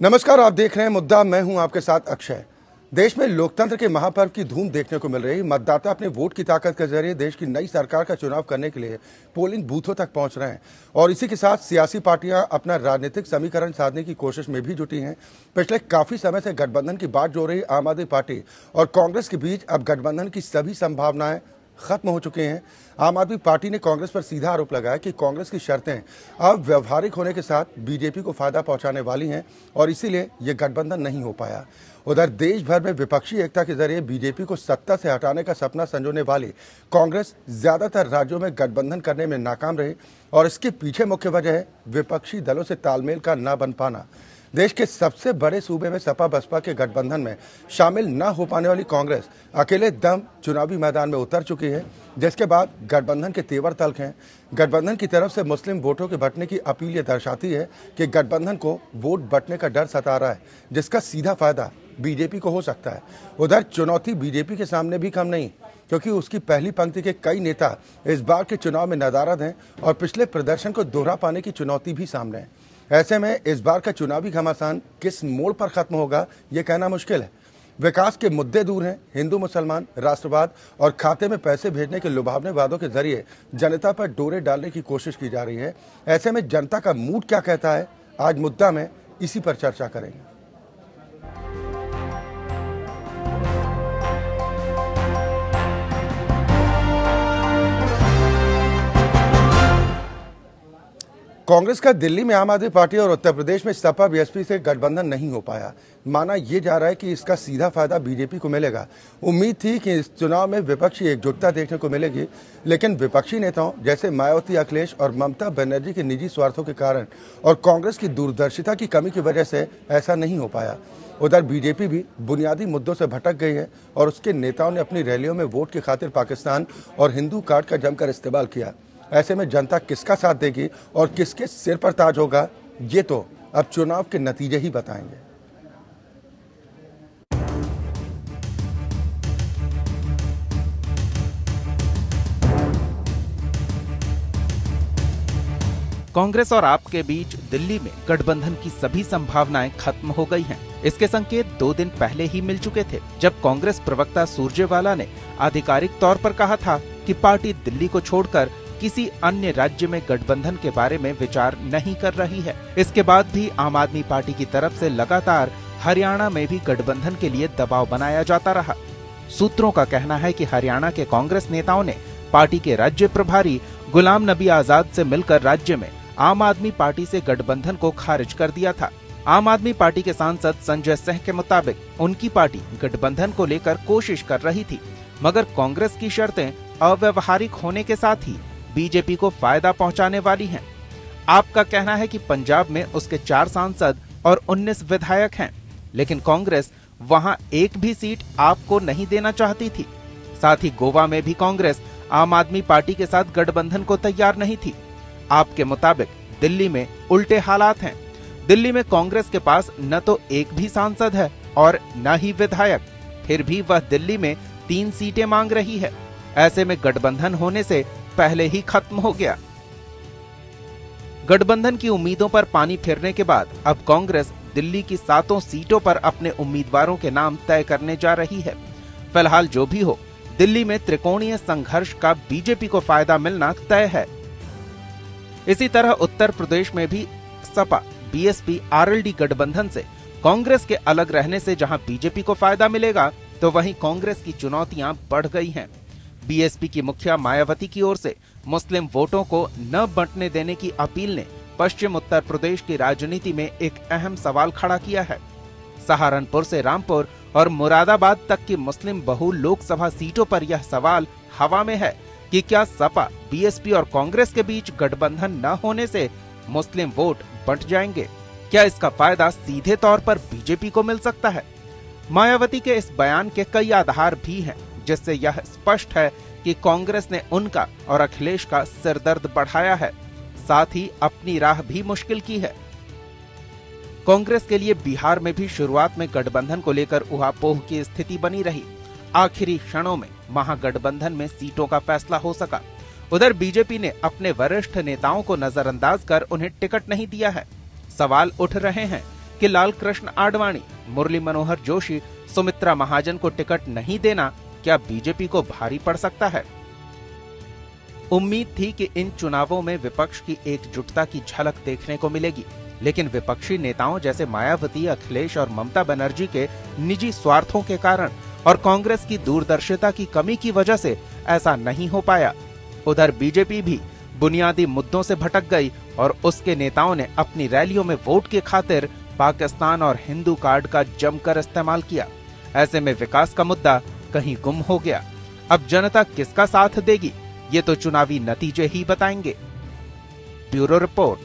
नमस्कार, आप देख रहे हैं मुद्दा। मैं हूँ आपके साथ अक्षय। देश में लोकतंत्र के महापर्व की धूम देखने को मिल रही। मतदाता अपने वोट की ताकत के ज़रिए देश की नई सरकार का चुनाव करने के लिए पोलिंग बूथों तक पहुँच रहे हैं। और इसी के साथ सियासी पार्टियाँ अपना राजनीतिक समीकरण साधने की कोशिश में भी जुटी हैं। पिछले काफ़ी समय से गठबंधन की बात जो रही, आम आदमी पार्टी और कांग्रेस के बीच अब गठबंधन की सभी संभावनाएँ खत्म हो चुके हैं। आम आदमी पार्टी ने कांग्रेस पर सीधा आरोप लगाया कि कांग्रेस की शर्तें अब व्यवहारिक होने के साथ बीजेपी को फ़ायदा पहुँचाने वाली हैं और इसीलिए ये गठबंधन नहीं हो पाया। उधर देश भर में विपक्षी एकता के ज़रिए बीजेपी को सत्ता से हटाने का सपना संजोने वाली कांग्रेस ज़्यादातर राज्यों में गठबंधन करने में नाकाम रही और इसके पीछे मुख्य वजह है विपक्षी दलों से तालमेल का न बन पाना। देश के सबसे बड़े सूबे में सपा बसपा के गठबंधन में शामिल न हो पाने वाली कांग्रेस अकेले दम चुनावी मैदान में उतर चुकी है, जिसके बाद गठबंधन के तेवर तल्ख हैं। गठबंधन की तरफ़ से मुस्लिम वोटों के बटने की अपील ये दर्शाती है कि गठबंधन को वोट बटने का डर सता रहा है, जिसका सीधा फ़ायदा बीजेपी को हो सकता है। उधर चुनौती बीजेपी के सामने भी कम नहीं, क्योंकि उसकी पहली पंक्ति के कई नेता इस बार के चुनाव में नदारद हैं और पिछले प्रदर्शन को दोहरा पाने की चुनौती भी सामने है। ऐसे में इस बार का चुनावी घमासान किस मोड़ पर खत्म होगा, ये कहना मुश्किल है। विकास के मुद्दे दूर हैं, हिंदू, मुसलमान, राष्ट्रवाद और खाते में पैसे भेजने के लुभावने वादों के ज़रिए जनता पर डोरे डालने की कोशिश की जा रही है। ऐसे में जनता का मूड क्या कहता है, आज मुद्दा में इसी पर चर्चा करेंगे। कांग्रेस का दिल्ली में आम आदमी पार्टी और उत्तर प्रदेश में सपा बीएसपी से गठबंधन नहीं हो पाया। माना यह जा रहा है कि इसका सीधा फ़ायदा बीजेपी को मिलेगा। उम्मीद थी कि इस चुनाव में विपक्षी एकजुटता देखने को मिलेगी, लेकिन विपक्षी नेताओं जैसे मायावती, अखिलेश और ममता बनर्जी के निजी स्वार्थों के कारण और कांग्रेस की दूरदर्शिता की कमी की वजह से ऐसा नहीं हो पाया। उधर बीजेपी भी बुनियादी मुद्दों से भटक गई है और उसके नेताओं ने अपनी रैलियों में वोट की खातिर पाकिस्तान और हिंदू कार्ड का जमकर इस्तेमाल किया। ऐसे में जनता किसका साथ देगी और किसके सिर पर ताज होगा, ये तो अब चुनाव के नतीजे ही बताएँगे कांग्रेस और आप के बीच दिल्ली में गठबंधन की सभी संभावनाएँ खत्म हो गई हैं। इसके संकेत दो दिन पहले ही मिल चुके थे, जब कांग्रेस प्रवक्ता सुरजेवाला ने आधिकारिक तौर पर कहा था कि पार्टी दिल्ली को छोड़कर किसी अन्य राज्य में गठबंधन के बारे में विचार नहीं कर रही है। इसके बाद भी आम आदमी पार्टी की तरफ़ से लगातार हरियाणा में भी गठबंधन के लिए दबाव बनाया जाता रहा। सूत्रों का कहना है कि हरियाणा के कांग्रेस नेताओं ने पार्टी के राज्य प्रभारी गुलाम नबी आज़ाद से मिलकर राज्य में आम आदमी पार्टी से गठबंधन को खारिज कर दिया था। आम आदमी पार्टी के सांसद संजय सिंह के मुताबिक उनकी पार्टी गठबंधन को लेकर कोशिश कर रही थी, मगर कांग्रेस की शर्तें अव्यवहारिक होने के साथ ही बीजेपी को फ़ायदा पहुँचाने वाली हैं। आपका कहना है कि पंजाब में उसके चार सांसद और 19 विधायक हैं, लेकिन कांग्रेस वहाँ एक भी सीट आपको नहीं देना चाहती थी। साथ ही गोवा में भी कांग्रेस आम आदमी पार्टी के साथ गठबंधन को तैयार नहीं थी। आपके मुताबिक दिल्ली में उल्टे हालात हैं। दिल्ली में कांग्रेस के पास न तो एक भी सांसद है और न ही विधायक। फिर भी वह दिल्ली में तीन सीटें मांग रही है। ऐसे में गठबंधन होने से पहले ही खत्म हो गया। गठबंधन की उम्मीदों पर पानी फिरने के बाद अब कांग्रेस दिल्ली की सातों सीटों पर अपने उम्मीदवारों के नाम तय करने जा रही है। फ़िलहाल जो भी हो, दिल्ली में त्रिकोणीय संघर्ष का बीजेपी को फ़ायदा मिलना तय है। इसी तरह उत्तर प्रदेश में भी सपा, बीएसपी, आरएलडी गठबंधन से कांग्रेस के अलग रहने से जहाँ बीजेपी को फ़ायदा मिलेगा तो वहीं कांग्रेस की चुनौतियाँ बढ़ गई हैं। बीएसपी की मुखिया मायावती की ओर से मुस्लिम वोटों को न बंटने देने की अपील ने पश्चिम उत्तर प्रदेश की राजनीति में एक अहम सवाल खड़ा किया है। सहारनपुर से रामपुर और मुरादाबाद तक की मुस्लिम बहुल लोकसभा सीटों पर यह सवाल हवा में है कि क्या सपा, बीएसपी और कांग्रेस के बीच गठबंधन न होने से मुस्लिम वोट बंट जाएँगे? क्या इसका फ़ायदा सीधे तौर पर बीजेपी को मिल सकता है? मायावती के इस बयान के कई आधार भी हैं। जिससे यह स्पष्ट है कि कांग्रेस ने उनका और अखिलेश का सिरदर्द बढ़ाया है। साथ ही अपनी राह भी मुश्किल की है। कांग्रेस के लिए बिहार में भी शुरुआत में गठबंधन को लेकर उहापोह की स्थिति बनी रही। आखिरी क्षणों में महागठबंधन में सीटों का फैसला हो सका। उधर बीजेपी ने अपने वरिष्ठ नेताओं को नजरअंदाज कर उन्हें टिकट नहीं दिया है। सवाल उठ रहे हैं कि लाल कृष्ण आडवाणी, मुरली मनोहर जोशी, सुमित्रा महाजन को टिकट नहीं देना क्या बीजेपी को भारी पड़ सकता है? उम्मीद थी कि इन चुनावों में विपक्ष की एकजुटता की झलक देखने को मिलेगी, लेकिन विपक्षी नेताओं जैसे मायावती, अखिलेश और ममता बनर्जी के निजी स्वार्थों के कारण और कांग्रेस की दूरदर्शिता की कमी की वजह से ऐसा नहीं हो पाया। उधर बीजेपी भी बुनियादी मुद्दों से भटक गई और उसके नेताओं ने अपनी रैलियों में वोट के खातिर पाकिस्तान और हिंदू कार्ड का जमकर इस्तेमाल किया। ऐसे में विकास का मुद्दा कहीं गुम हो गया। अब जनता किसका साथ देगी? ये तो चुनावी नतीजे ही बताएँगे। Bureau report.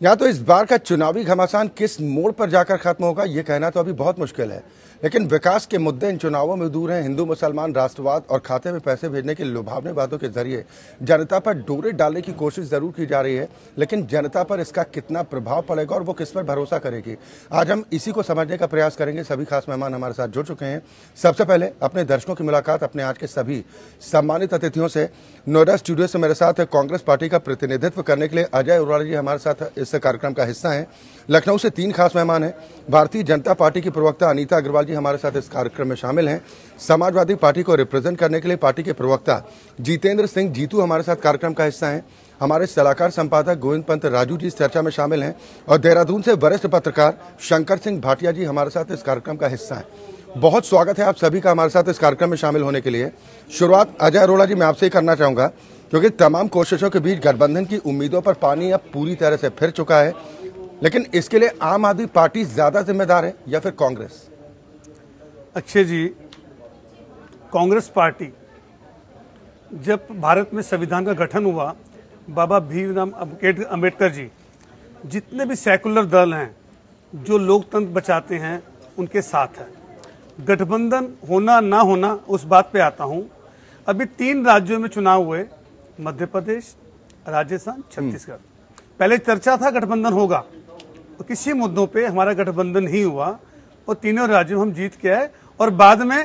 या तो इस बार का चुनावी घमासान किस मोड़ पर जाकर खत्म होगा, ये कहना तो अभी बहुत मुश्किल है। लेकिन विकास के मुद्दे इन चुनावों में दूर हैं। हिंदू, मुसलमान, राष्ट्रवाद और खाते में पैसे भेजने के लुभावने बातों के ज़रिए जनता पर डोरे डालने की कोशिश ज़रूर की जा रही है, लेकिन जनता पर इसका कितना प्रभाव पड़ेगा और वो किस पर भरोसा करेगी? आज हम इसी को समझने का प्रयास करेंगे। सभी खास मेहमान हमारे साथ जुड़ चुके हैं। सबसे पहले अपने दर्शकों की मुलाकात अपने आज के सभी सम्मानित अतिथियों से। नोएडा स्टूडियो से मेरे साथ कांग्रेस पार्टी का प्रतिनिधित्व करने के लिए अजय उराला जी हमारे साथ इस कार्यक्रम का हिस्सा है। लखनऊ से तीन खास मेहमान हैं। भारतीय जनता पार्टी की प्रवक्ता अनिता अग्रवाल जी हमारे साथ इस कार्यक्रम में शामिल हैं। समाजवादी पार्टी को रिप्रेजेंट करने के लिए पार्टी के प्रवक्ता जितेंद्र सिंह जीतू हमारे साथ कार्यक्रम का हिस्सा हैं। हमारे सलाहकार संपादक गोविंद पंत राजू जी चर्चा में शामिल हैं और देहरादून से वरिष्ठ पत्रकार शंकर सिंह भाटिया जी हमारे साथ इस कार्यक्रम का हिस्सा हैं। बहुत स्वागत है आप सभी का हमारे साथ इस कार्यक्रम में शामिल होने के लिए। शुरुआत अजय अरोड़ा जी मैं आपसे ही करना चाहूँगा, क्योंकि तमाम कोशिशों के बीच गठबंधन की उम्मीदों पर पानी अब पूरी तरह से फिर चुका है, लेकिन इसके लिए आम आदमी पार्टी ज़्यादा जिम्मेदार है या फिर कांग्रेस? अक्षय जी कांग्रेस पार्टी जब भारत में संविधान का गठन हुआ बाबा भीमराव अंबेडकर जी जितने भी सेकुलर दल हैं जो लोकतंत्र बचाते हैं उनके साथ है। गठबंधन होना ना होना उस बात पे आता हूँ। अभी तीन राज्यों में चुनाव हुए मध्य प्रदेश राजस्थान छत्तीसगढ़। पहले चर्चा था गठबंधन होगा तो किसी मुद्दों पे हमारा गठबंधन ही हुआ और तीनों राज्यों में हम जीत के आए और बाद में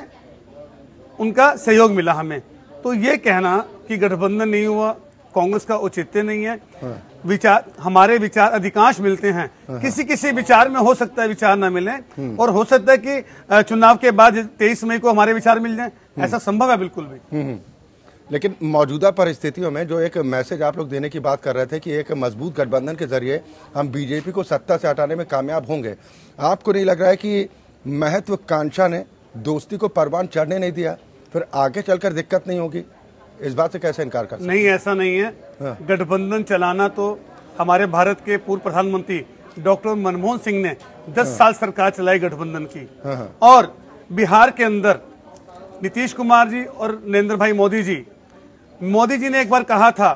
उनका सहयोग मिला हमें तो ये कहना कि गठबंधन नहीं हुआ कांग्रेस का औचित्य नहीं है हाँ। विचार हमारे विचार अधिकांश मिलते हैं हाँ। किसी किसी विचार में हो सकता है विचार ना मिले हम्म। और हो सकता है कि चुनाव के बाद तेईस मई को हमारे विचार मिल जाए हम्म। ऐसा संभव है बिल्कुल भी हम्म, लेकिन मौजूदा परिस्थितियों में जो एक मैसेज आप लोग देने की बात कर रहे थे कि एक मज़बूत गठबंधन के ज़रिए हम बीजेपी को सत्ता से हटाने में कामयाब होंगे आपको नहीं लग रहा है कि महत्वाकांक्षा ने दोस्ती को परवान चढ़ने नहीं दिया फिर आगे चलकर दिक्कत नहीं होगी इस बात से कैसे इनकार कर नहीं ऐसा नहीं है हाँ। गठबंधन चलाना तो हमारे भारत के पूर्व प्रधानमंत्री डॉक्टर मनमोहन सिंह ने 10 हाँ। साल सरकार चलाई गठबंधन की हाँ, और बिहार के अंदर नीतीश कुमार जी और नरेंद्र भाई मोदी जी मोदी जी ने एक बार कहा था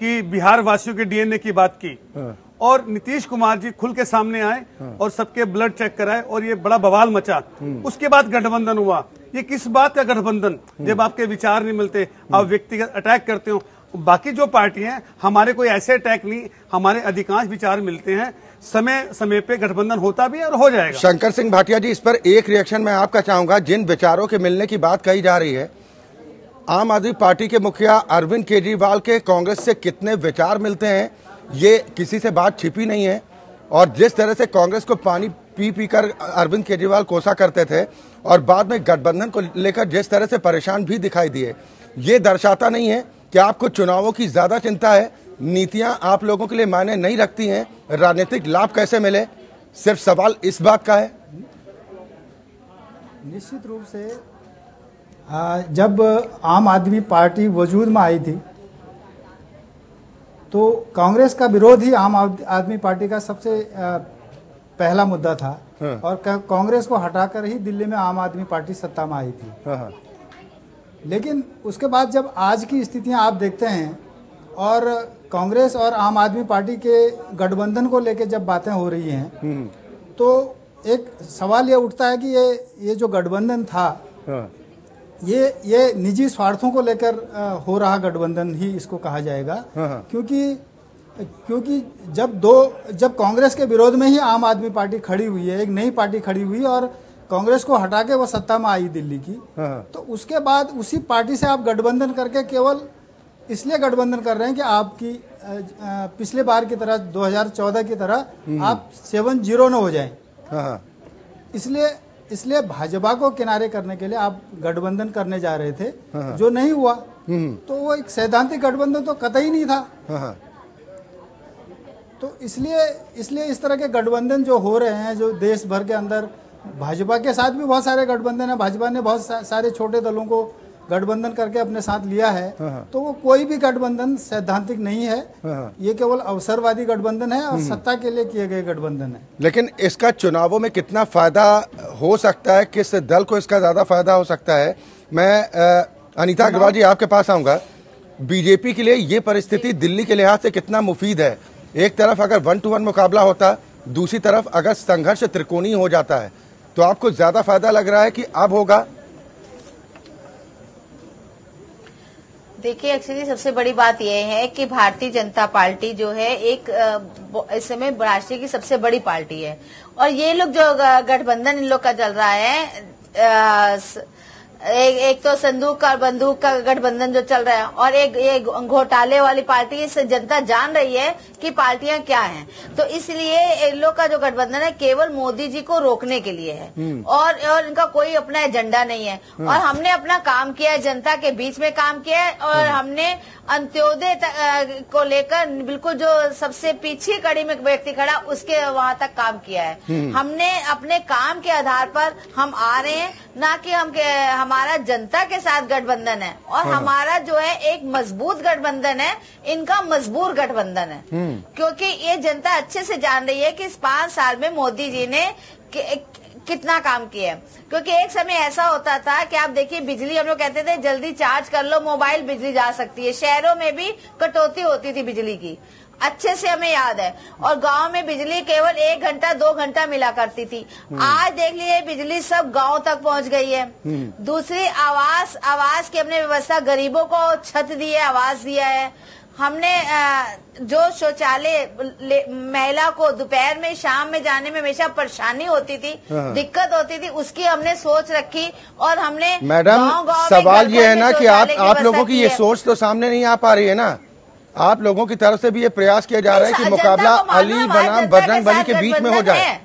कि बिहार वासियों के डीएनए की बात की हाँ। और नीतीश कुमार जी खुल के सामने आए हाँ। और सबके ब्लड चेक कराए और ये बड़ा बवाल मचा हम्म। उसके बाद गठबंधन हुआ ये किस बात का गठबंधन हम्म। जब आपके विचार नहीं मिलते आप हम्म। व्यक्तिगत अटैक करते हो बाकी जो पार्टी हैं हमारे कोई ऐसे अटैक नहीं हमारे अधिकांश विचार मिलते हैं समय समय पे गठबंधन होता भी है और हो जाएगा शंकर सिंह भाटिया जी इस पर एक रिएक्शन मैं आपका चाहूँगा जिन विचारों के मिलने की बात कही जा रही है आम आदमी पार्टी के मुखिया अरविंद केजरीवाल के कांग्रेस से कितने विचार मिलते हैं ये किसी से बात छिपी नहीं है। और जिस तरह से कांग्रेस को पानी पी पी कर अरविंद केजरीवाल कोसा करते थे और बाद में गठबंधन को लेकर जिस तरह से परेशान भी दिखाई दिए, ये दर्शाता नहीं है कि आपको चुनावों की ज़्यादा चिंता है। नीतियाँ आप लोगों के लिए मायने नहीं रखती हैं। राजनीतिक लाभ कैसे मिले? सिर्फ़ सवाल इस बात का है। निश्चित रूप से जब आम आदमी पार्टी वजूद में आई थी तो कांग्रेस का विरोध ही आम आदमी पार्टी का सबसे पहला मुद्दा था हाँ। और कांग्रेस को हटाकर ही दिल्ली में आम आदमी पार्टी सत्ता में आई थी हाँ, हाँ। लेकिन उसके बाद जब आज की स्थितियाँ आप देखते हैं और कांग्रेस और आम आदमी पार्टी के गठबंधन को लेकर जब बातें हो रही हैं हम्म। तो एक सवाल ये उठता है कि ये ये जो गठबंधन था हाँ। ये ये निजी स्वार्थों को लेकर हो रहा गठबंधन ही इसको कहा जाएगा हाँ, हाँ। क्योंकि क्योंकि जब दो जब कांग्रेस के विरोध में ही आम आदमी पार्टी खड़ी हुई है एक नई पार्टी खड़ी हुई और कांग्रेस को हटा के वो सत्ता में आई दिल्ली की हाँ, तो उसके बाद उसी पार्टी से आप गठबंधन करके केवल इसलिए गठबंधन कर रहे हैं कि आपकी पिछले बार की तरह 2014 की तरह आप सेवन ज़ीरो न हो जाए। इसलिए इसलिए भाजपा को किनारे करने के लिए आप गठबंधन करने जा रहे थे हाँ, जो नहीं हुआ हम्म। तो वो एक सैद्धांतिक गठबंधन तो कतई नहीं था हाँ। तो इसलिए इसलिए इस तरह के गठबंधन जो हो रहे हैं जो देश भर के अंदर भाजपा के साथ भी बहुत सारे गठबंधन है भाजपा ने बहुत सारे छोटे दलों को गठबंधन करके अपने साथ लिया है हाँ, हाँ। तो वो कोई भी गठबंधन सैद्धांतिक नहीं है। हाँ, ये केवल अवसरवादी गठबंधन है और हम्म। सत्ता के लिए किए गए गठबंधन है। लेकिन इसका चुनावों में कितना फ़ायदा हो सकता है किस दल को इसका ज़्यादा फ़ायदा हो सकता है मैं अनिता अग्रवाल जी आपके पास आऊँगा। बीजेपी के लिए ये परिस्थिति दिल्ली के लिहाज से कितना मुफीद है? एक तरफ़ अगर वन टू वन मुकाबला होता दूसरी तरफ़ अगर संघर्ष त्रिकोणी हो जाता है तो आपको ज़्यादा फ़ायदा लग रहा है कि अब होगा? देखिए एक्चुअली सबसे बड़ी बात यह है कि भारतीय जनता पार्टी जो है एक इस समय राष्ट्रीय की सबसे बड़ी पार्टी है। और ये लोग जो गठबंधन इन लोग का चल रहा है एक, एक तो संदूक का बंदूक का गठबंधन जो चल रहा है और एक ये घोटाले वाली पार्टी इससे जनता जान रही है कि पार्टियाँ क्या हैं तो इसलिए इन लोग का जो गठबंधन है केवल मोदी जी को रोकने के लिए है हम्म। और और इनका कोई अपना एजेंडा नहीं है हाँ। और हमने अपना काम किया है जनता के बीच में काम किया है और हाँ। हमने अंत्योदय को लेकर बिल्कुल जो सबसे पीछे कड़ी में व्यक्ति खड़ा उसके वहाँ तक काम किया है हम्म। हमने अपने काम के आधार पर हम आ रहे हैं ना कि हम हमारा जनता के साथ गठबंधन है और हाँ। हमारा जो है एक मज़बूत गठबंधन है इनका मजबूर गठबंधन है हम्म। क्योंकि ये जनता अच्छे से जान रही है कि इस पाँच साल में मोदी जी ने कितना काम किया है। क्योंकि एक समय ऐसा होता था कि आप देखिए बिजली हम लोग कहते थे जल्दी चार्ज कर लो मोबाइल बिजली जा सकती है। शहरों में भी कटौती होती थी बिजली की। अच्छे से हमें याद है। और गाँव में बिजली केवल एक घंटा दो घंटा मिला करती थी। हम्म। आज देख लीजिए बिजली सब गाँव तक पहुँच गई है। हम्म। दूसरी आवास आवास की हमने व्यवस्था गरीबों को छत दी है आवास दिया है। हमने जो शौचालय महिला को दोपहर में शाम में जाने में हमेशा परेशानी होती थी हाँ। दिक्कत होती थी उसकी हमने सोच रखी और हमने मैडम सवाल ये है ना कि आप आप लोगों की ये सोच तो सामने नहीं आ पा रही है ना? आप लोगों की तरफ़ से भी ये प्रयास किया जा रहा है कि मुकाबला अली बनाम बजरंग बली के बीच में हो जाए।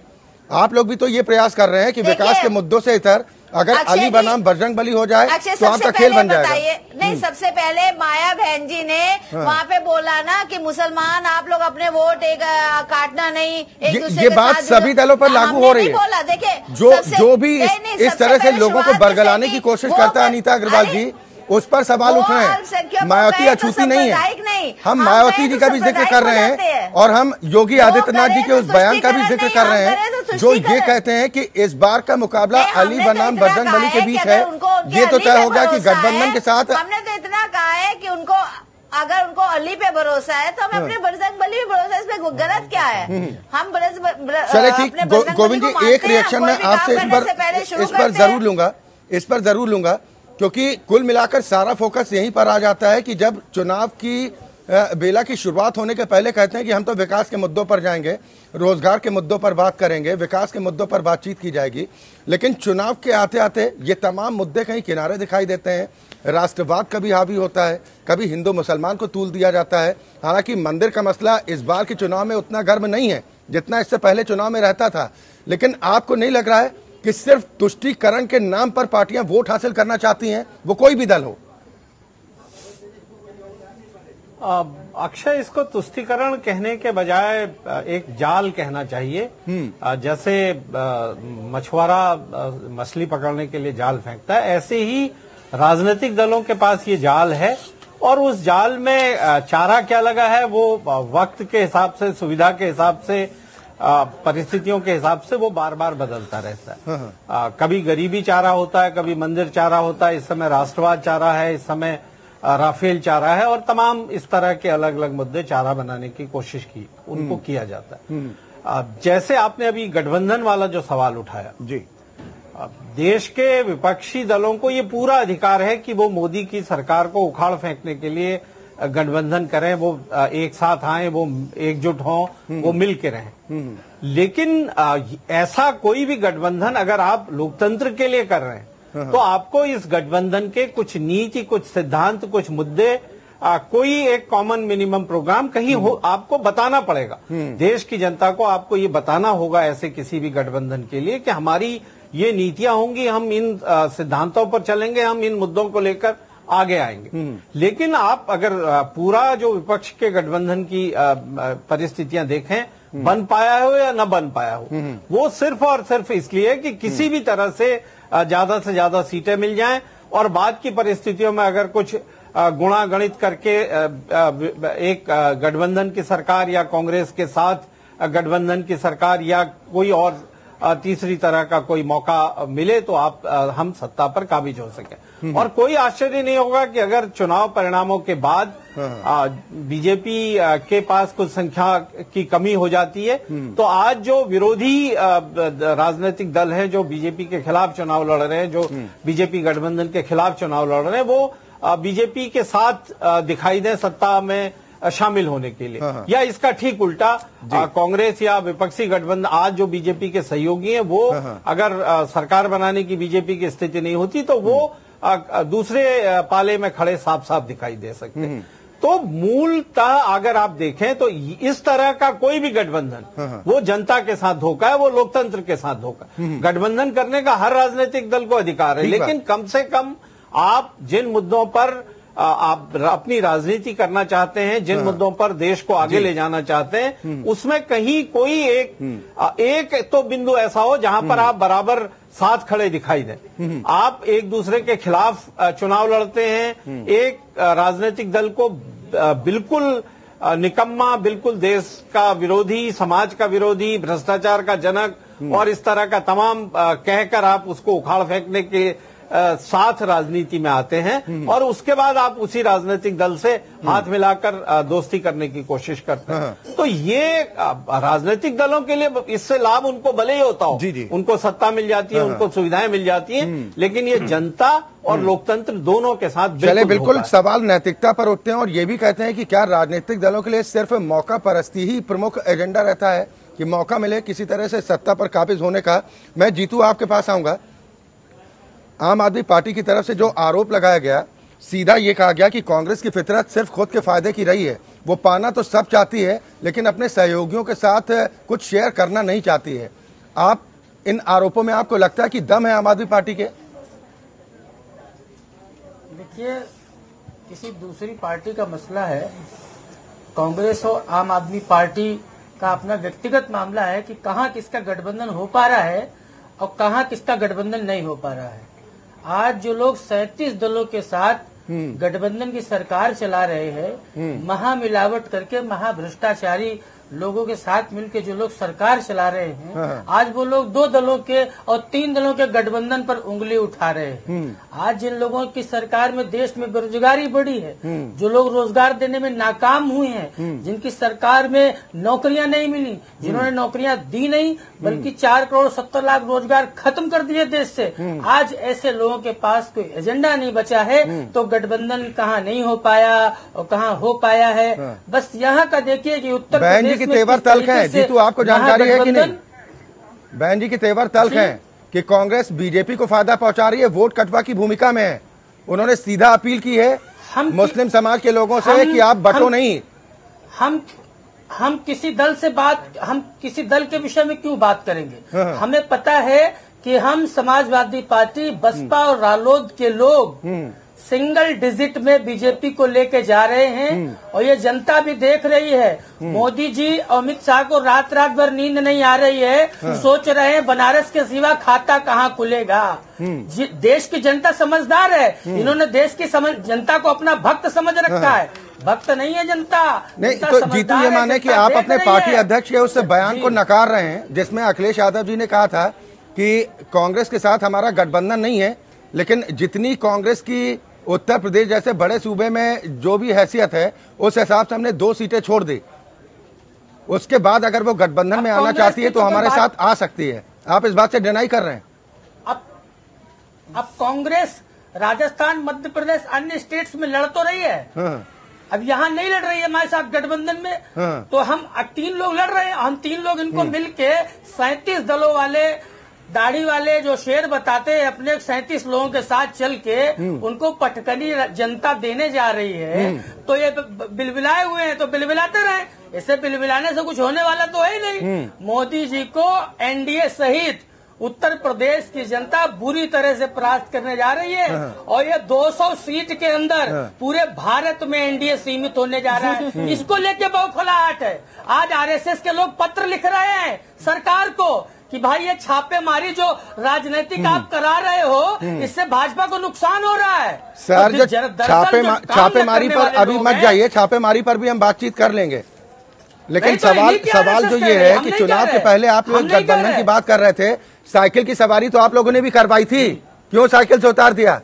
आप लोग भी तो ये प्रयास कर रहे हैं कि विकास के मुद्दों से इतर अगर अली बनाम बजरंग बली हो जाए तो आपका खेल बन जाएगा नहीं हम्म। सबसे पहले माया बहन जी ने हाँ। वहाँ पे बोला ना कि मुसलमान आप लोग अपने वोट एक काटना नहीं एक ये, ये बात सभी दलों पर लागू हो रही है बोला देखिए जो जो भी इस तरह से लोगों को बरगलाने की कोशिश करता है अनिता अग्रवाल जी उस पर सवाल उठ रहे हैं। मायावती अछूती नहीं है। हम मायावती जी का भी ज़िक्र कर रहे हैं और हम योगी आदित्यनाथ जी के उस बयान का भी ज़िक्र कर रहे हैं जो ये कहते हैं कि इस बार का मुकाबला अली बनाम बजरंग बली के बीच है। ये तो तय हो गया कि गठबंधन के साथ हमने तो इतना कहा है कि उनको अगर उनको अली पे भरोसा है तो हमें हाँ। अपने बजरंग बली पे भरोसा है इसमें गलत क्या है? हम्म। हम चले ठीक गोविंद जी एक रिएक्शन में आपसे इस पर इस पर ज़रूर लूँगा इस पर ज़रूर लूँगा। क्योंकि कुल मिलाकर सारा फोकस यहीं पर आ जाता है कि जब चुनाव की बेला की शुरुआत होने के पहले कहते हैं कि हम तो विकास के मुद्दों पर जाएँगे, रोज़गार के मुद्दों पर बात करेंगे, विकास के मुद्दों पर बातचीत की जाएगी, लेकिन चुनाव के आते आते ये तमाम मुद्दे कहीं किनारे दिखाई देते हैं। राष्ट्रवाद कभी हावी होता है, कभी हिंदू मुसलमान को तूल दिया जाता है। हालाँकि मंदिर का मसला इस बार के चुनाव में उतना गर्म नहीं है, जितना इससे पहले चुनाव में रहता था। लेकिन आपको नहीं लग रहा है कि सिर्फ़ तुष्टिकरण के नाम पर पार्टियाँ वोट हासिल करना चाहती हैं वो कोई भी दल हो अक्षय इसको तुष्टिकरण कहने के बजाय एक जाल कहना चाहिए हम्म। जैसे मछुआरा मछली पकड़ने के लिए जाल फेंकता है ऐसे ही राजनीतिक दलों के पास ये जाल है और उस जाल में चारा क्या लगा है वो वक्त के हिसाब से सुविधा के हिसाब से परिस्थितियों के हिसाब से वो बार बार बदलता रहता है हाँ, हाँ। आ, कभी गरीबी चारा होता है कभी मंदिर चारा होता है इस समय राष्ट्रवाद चारा है इस समय राफेल चारा है और तमाम इस तरह के अलग अलग मुद्दे चारा बनाने की कोशिश की उनको हम्म। किया जाता है हम्म। जैसे आपने अभी गठबंधन वाला जो सवाल उठाया जी देश के विपक्षी दलों को ये पूरा अधिकार है कि वो मोदी की सरकार को उखाड़ फेंकने के लिए गठबंधन करें वो एक साथ आए वो एकजुट हों वो मिल के रहें लेकिन ऐसा कोई भी गठबंधन अगर आप लोकतंत्र के लिए कर रहे हैं तो आपको इस गठबंधन के कुछ नीति कुछ सिद्धांत कुछ मुद्दे आ, कोई एक कॉमन मिनिमम प्रोग्राम कहीं हो आपको बताना पड़ेगा। देश की जनता को आपको ये बताना होगा ऐसे किसी भी गठबंधन के लिए कि हमारी ये नीतियाँ होंगी हम इन सिद्धांतों पर चलेंगे हम इन मुद्दों को लेकर आगे आएँगे। लेकिन आप अगर पूरा जो विपक्ष के गठबंधन की परिस्थितियाँ देखें बन पाया हो या न बन पाया हो वो सिर्फ़ और सिर्फ़ इसलिए कि किसी भी तरह से ज़्यादा से ज़्यादा सीटें मिल जाएँ और बाद की परिस्थितियों में अगर कुछ गुणा गणित करके एक गठबंधन की सरकार या कांग्रेस के साथ गठबंधन की सरकार या कोई और तीसरी तरह का कोई मौका मिले तो आप हम सत्ता पर काबिज हो सके। और कोई आश्चर्य नहीं होगा कि अगर चुनाव परिणामों के बाद आ, बीजेपी आ, के पास कुछ संख्या की कमी हो जाती है तो आज जो विरोधी राजनीतिक दल हैं जो बीजेपी के खिलाफ चुनाव लड़ रहे हैं जो बीजेपी गठबंधन के खिलाफ चुनाव लड़ रहे हैं वो आ, बीजेपी के साथ दिखाई दें सत्ता में शामिल होने के लिए। हाँ। या इसका ठीक उल्टा कांग्रेस या विपक्षी गठबंधन आज जो बीजेपी के सहयोगी हैं वो हाँ। अगर आ, सरकार बनाने की बीजेपी की स्थिति नहीं होती तो वो दूसरे पाले में खड़े साफ़ साफ़ दिखाई दे सकते हैं। तो मूलतः अगर आप देखें तो इस तरह का कोई भी गठबंधन वो जनता के साथ धोखा है वो लोकतंत्र के साथ धोखा है। गठबंधन करने का हर राजनीतिक दल को अधिकार है लेकिन कम से कम आप जिन मुद्दों पर आप अपनी राजनीति करना चाहते हैं जिन मुद्दों पर देश को आगे ले जाना चाहते हैं उसमें कहीं कोई एक एक तो बिंदु ऐसा हो जहाँ पर आप बराबर साथ खड़े दिखाई दें। आप एक दूसरे के खिलाफ चुनाव लड़ते हैं एक राजनीतिक दल को बिल्कुल निकम्मा बिल्कुल देश का विरोधी समाज का विरोधी भ्रष्टाचार का जनक और इस तरह का तमाम कहकर आप उसको उखाड़ फेंकने के साथ राजनीति में आते हैं और उसके बाद आप उसी राजनीतिक दल से हाथ मिलाकर दोस्ती करने की कोशिश करते हैं। तो ये राजनीतिक दलों के लिए इससे लाभ उनको भले ही होता हो। जी, जी। उनको सत्ता मिल जाती है उनको सुविधाएँ मिल जाती हैं लेकिन ये जनता और लोकतंत्र दोनों के साथ चले बिल्कुल सवाल नैतिकता पर उठते हैं और ये भी कहते हैं कि क्या राजनीतिक दलों के लिए सिर्फ़ मौका परस्ती ही प्रमुख एजेंडा रहता है? कि मौका मिले किसी तरह से सत्ता पर काबिज होने का। मैं जीतू आपके पास आऊँगा। आम आदमी पार्टी की तरफ़ से जो आरोप लगाया गया, सीधा ये कहा गया कि कांग्रेस की फितरत सिर्फ़ खुद के फ़ायदे की रही है। वो पाना तो सब चाहती है, लेकिन अपने सहयोगियों के साथ कुछ शेयर करना नहीं चाहती है। आप, इन आरोपों में आपको लगता है कि दम है आम आदमी पार्टी के? देखिए, किसी दूसरी पार्टी का मसला है, कांग्रेस और आम आदमी पार्टी का अपना व्यक्तिगत मामला है कि कहाँ किसका गठबंधन हो पा रहा है और कहाँ किसका गठबंधन नहीं हो पा रहा है। आज जो लोग सैतीस दलों के साथ गठबंधन की सरकार चला रहे हैं महामिलावट करके महाभ्रष्टाचारी लोगों के साथ मिलकर जो लोग सरकार चला रहे हैं आज वो लोग दो दलों के और तीन दलों के गठबंधन पर उंगली उठा रहे हैं। आज जिन लोगों की सरकार में देश में बेरोजगारी बढ़ी है जो लोग रोज़गार देने में नाकाम हुए हैं जिनकी सरकार में नौकरियाँ नहीं मिली जिन्होंने नौकरियाँ दी नहीं बल्कि चार करोड़ सत्तर लाख रोज़गार खत्म कर दिए देश से। आज ऐसे लोगों के पास कोई एजेंडा नहीं बचा है तो गठबंधन कहाँ नहीं हो पाया और कहाँ हो पाया है? बस यहाँ का देखिए कि उत्तर प्रदेश की तेवर तल्ख है? जीतू आपको जानकारी है कि नहीं? बहन जी की तेवर तल्ख जी। है कि कांग्रेस बीजेपी को फ़ायदा पहुँचा रही है वोट कटवा की भूमिका में है। उन्होंने सीधा अपील की है हम- मुस्लिम समाज के लोगों से कि आप बटो नहीं। हम हम किसी दल से बात हम किसी दल के विषय में क्यों बात करेंगे? हमें पता है कि हम समाजवादी पार्टी बसपा और रालोद के लोग सिंगल डिजिट में बीजेपी को लेके जा रहे हैं और ये जनता भी देख रही है। मोदी जी और अमित शाह को रात रात भर नींद नहीं आ रही है। सोच रहे हैं बनारस के सिवा खाता कहाँ खुलेगा। देश की जनता समझदार है। इन्होंने देश की समझ जनता को अपना भक्त समझ रखा है। भक्त नहीं है जनता। नहीं तो जीतू ये माने कि आप अपने पार्टी अध्यक्ष के उस बयान को नकार रहे हैं जिसमें अखिलेश यादव जी ने कहा था कि कांग्रेस के साथ हमारा गठबंधन नहीं है लेकिन जितनी कांग्रेस की उत्तर प्रदेश जैसे बड़े सूबे में जो भी हैसियत है उस हिसाब से हमने दो सीटें छोड़ दी। उसके बाद अगर वो गठबंधन में आना चाहती है तो तो हमारे साथ आ सकती है। आप इस बात से डिनाई कर रहे हैं। अब अब कांग्रेस राजस्थान मध्य प्रदेश अन्य स्टेट्स में लड़ तो रही है। हाँ, अब यहाँ नहीं लड़ रही है हमारे साथ गठबंधन में हाँ। तो हम तीन लोग लड़ रहे हैं। हम तीन लोग इनको मिलके सैतीस दलों वाले दाढ़ी वाले जो शेर बताते हैं अपने सैंतीस लोगों के साथ चल के उनको पटकनी जनता देने जा रही है। तो ये बिलबिलाए हुए हैं तो बिलबिलाते रहे। इससे बिलबिलाने से कुछ होने वाला तो है ही नहीं। मोदी जी को एनडीए सहित उत्तर प्रदेश की जनता बुरी तरह से परास्त करने जा रही है। और ये 200 सीट के अंदर पूरे भारत में एनडीए सीमित होने जा रहा है। इसको लेके बहुत खुलाहट है। आज आरएसएस के लोग पत्र लिख रहे हैं सरकार को कि भाई ये छापेमारी जो राजनीतिक आप करा रहे हो इससे भाजपा को नुकसान हो रहा है। सर तो जो छापे छापेमारी पर अभी मत जाइए छापेमारी पर भी हम बातचीत कर लेंगे। लेकिन तो सवाल सवाल जो ये है कि चुनाव के पहले आप लोग गठबंधन की बात कर रहे थे साइकिल की सवारी तो आप लोगों ने भी करवाई थी। क्यों साइकिल से उतार दिया?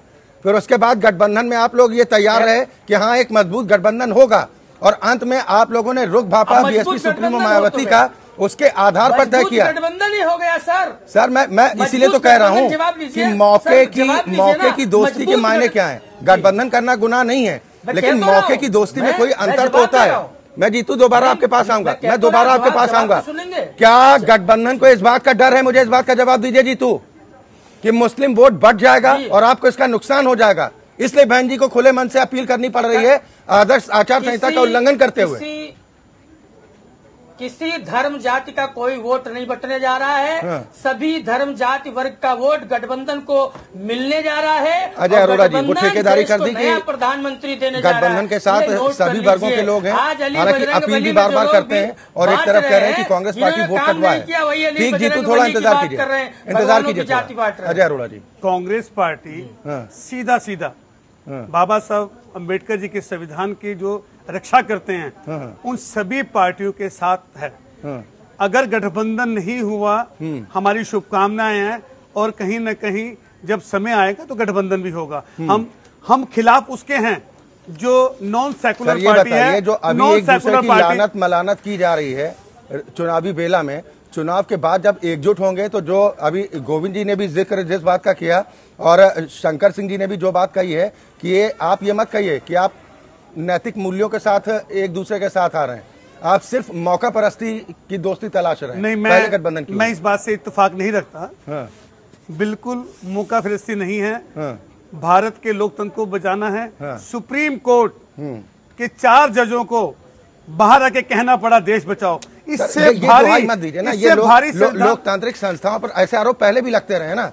फिर उसके बाद गठबंधन में आप लोग ये तैयार रहे कि हाँ एक मज़बूत गठबंधन होगा। और अंत में आप लोगों ने रुख भापा बीएसपी सुप्रीमो मायावती तो का उसके आधार पर तय किया। गठबंधन ही हो गया सर। सर मैं मैं इसीलिए तो कह रहा हूँ कि मौके की मौके की दोस्ती के मायने क्या है? गठबंधन करना गुना नहीं है लेकिन तो मौके की दोस्ती में कोई अंतर तो होता है। मैं जीतू दोबारा आपके पास आऊँगा। मैं तो दोबारा आपके पास आऊँगा। तो क्या गठबंधन को इस बात का डर है? मुझे इस बात का जवाब दीजिए जीतू। कि मुस्लिम वोट बढ़ जाएगा और आपको इसका नुकसान हो जाएगा। इसलिए बहन जी को खुले मन से अपील करनी पड़ रही है आदर्श आचार संहिता का उल्लंघन करते हुए। किसी धर्म जाति का कोई वोट नहीं बटने जा रहा है। हाँ। सभी धर्म जाति वर्ग का वोट गठबंधन को मिलने जा रहा है अजय और अरोड़ा जी, ठेकेदारी कर दी कि प्रधानमंत्री देने जा रहा है। गठबंधन के साथ सभी वर्गों के लोग हैं। आज हालाँकि अपील भी बार बार करते हैं और एक तरफ़ कह रहे हैं हैं, कि कांग्रेस पार्टी वोट काम कटवा नहीं किया, वही है अली ठीक जीतू थोड़ा इंतज़ार कीजिए। कर रहे हैं, इंतज़ार कीजिए हैं। अजय अरोड़ा जी। कांग्रेस पार्टी हाँ। सीधा सीधा बाबा साहब अंबेडकर जी के संविधान के जो रक्षा करते हैं उन सभी पार्टियों के साथ है। अगर गठबंधन नहीं हुआ हमारी शुभकामनाएँ हैं और कहीं ना कहीं जब समय आएगा तो गठबंधन भी होगा। हम हम खिलाफ उसके हैं जो नॉन सेकुलर पार्टी है जो अभी एक दूसरे की लानत मलानत की जा रही है चुनावी बेला में चुनाव के बाद जब एकजुट होंगे तो जो अभी गोविंद जी ने भी ज़िक्र जिस बात का किया और शंकर सिंह जी ने भी जो बात कही है कि ये आप ये मत कहिए कि आप नैतिक मूल्यों के साथ एक दूसरे के साथ आ रहे हैं। आप सिर्फ़ मौका परस्ती की दोस्ती तलाश रहे हैं। नहीं मैं गठबंधन मैं इस बात से इतफाक नहीं रखता। हाँ, बिल्कुल मौका फिरस्ती नहीं है। हाँ, भारत के लोकतंत्र को बचाना है। हाँ। सुप्रीम कोर्ट के चार जजों को बाहर आके कहना पड़ा देश बचाओ। इससे भारी मत दीजिए ना ये भारी लोकतांत्रिक संस्थाओं पर ऐसे आरोप पहले भी लगते रहे ना।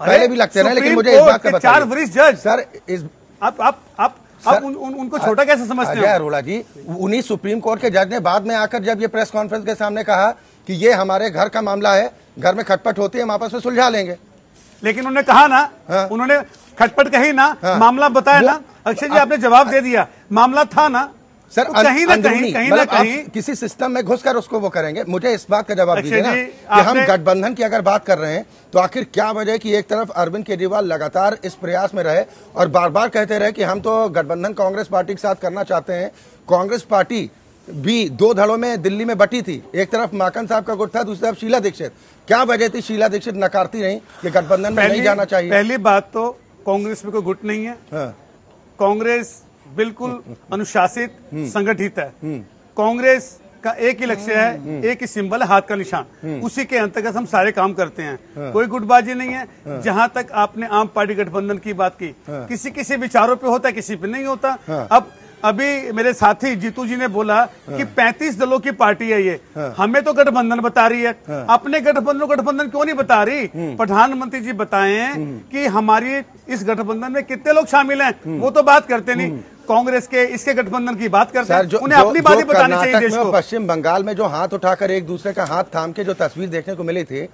पहले भी लगते रहे लेकिन मुझे इस बात का चार वरिष्ठ जज। सर इस आप आप आप आप उन, उन, उनको छोटा कैसे समझते हैं अरोड़ा जी उन्हीं सुप्रीम कोर्ट के जज ने बाद में आकर जब ये प्रेस कॉन्फ्रेंस के सामने कहा कि ये हमारे घर का मामला है घर में खटपट होती है हम आपस में सुलझा लेंगे लेकिन उन्होंने कहा ना हाँ। उन्होंने खटपट कही ना हाँ। मामला बताया ना अक्षय जी आपने जवाब दे दिया मामला था ना सर तो कहीं ना कहीं कहीं ना मतलब कहीं किसी सिस्टम में घुसकर उसको वो करेंगे। मुझे इस बात का जवाब दीजिए ना कि हम गठबंधन की अगर बात कर रहे हैं तो आखिर क्या वजह कि एक तरफ़ अरविंद केजरीवाल लगातार इस प्रयास में रहे और बार बार कहते रहे कि हम तो गठबंधन कांग्रेस पार्टी के साथ करना चाहते हैं। कांग्रेस पार्टी भी दो धड़ों में दिल्ली में बटी थी। एक तरफ़ माकन साहब का गुट था दूसरी तरफ़ शीला दीक्षित। क्या वजह थी शीला दीक्षित नकारती रही कि गठबंधन में नहीं जाना चाहिए? पहली बात तो कांग्रेस में कोई गुट नहीं है। हाँ, कांग्रेस बिल्कुल अनुशासित संगठित है। कांग्रेस का एक ही लक्ष्य है एक ही सिंबल है हाथ का निशान। उसी के अंतर्गत हम सारे काम करते हैं। कोई गुटबाजी नहीं है। जहाँ तक आपने आम पार्टी गठबंधन की बात की किसी किसी विचारों पे होता है किसी पे नहीं होता। अब अभी मेरे साथी जीतू जी ने बोला कि 35 दलों की पार्टी है ये। हमें तो गठबंधन बता रही है। अपने गठबंधन गठबंधन क्यों नहीं बता रही? प्रधानमंत्री जी बताएँ कि हमारी इस गठबंधन में कितने लोग शामिल हैं? वो तो बात करते नहीं। कांग्रेस के इसके गठबंधन की बात करते हैं। उन्हें अपनी बातें बतानी चाहिए पश्चिम बंगाल में जो हाथ उठाकर एक दूसरे का हाथ थाम के जो तस्वीर देखने को मिली थी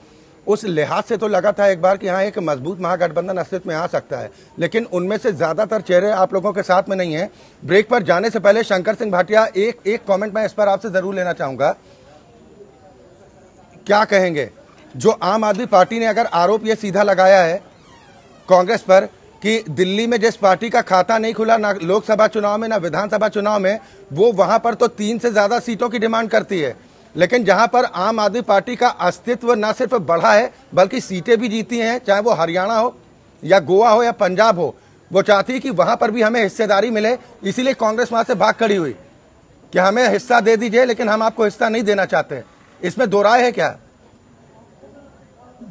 उस लिहाज से तो लगा था एक बार कि हाँ एक मज़बूत महागठबंधन अस्तित्व में आ सकता है। लेकिन उनमें से ज़्यादातर चेहरे आप लोगों के साथ में नहीं है। ब्रेक पर जाने से पहले शंकर सिंह भाटिया एक एक कमेंट मैं इस पर आपसे ज़रूर लेना चाहूँगा। क्या कहेंगे? जो आम आदमी पार्टी ने अगर आरोप ये सीधा लगाया है कांग्रेस पर कि दिल्ली में जिस पार्टी का खाता नहीं खुला ना लोकसभा चुनाव में, ना विधानसभा चुनाव में, वो वहाँ पर तो तीन से ज़्यादा सीटों की डिमांड करती है। लेकिन जहाँ पर आम आदमी पार्टी का अस्तित्व न सिर्फ़ बढ़ा है, बल्कि सीटें भी जीती हैं, चाहे वो हरियाणा हो, या गोवा हो, या पंजाब हो। वो चाहती है कि वहाँ पर भी हमें हिस्सेदारी मिले, इसीलिए कांग्रेस वहाँ से भाग खड़ी हुई कि हमें हिस्सा दे दीजिए, लेकिन हम आपको हिस्सा नहीं देना चाहते। इसमें दो राय है क्या?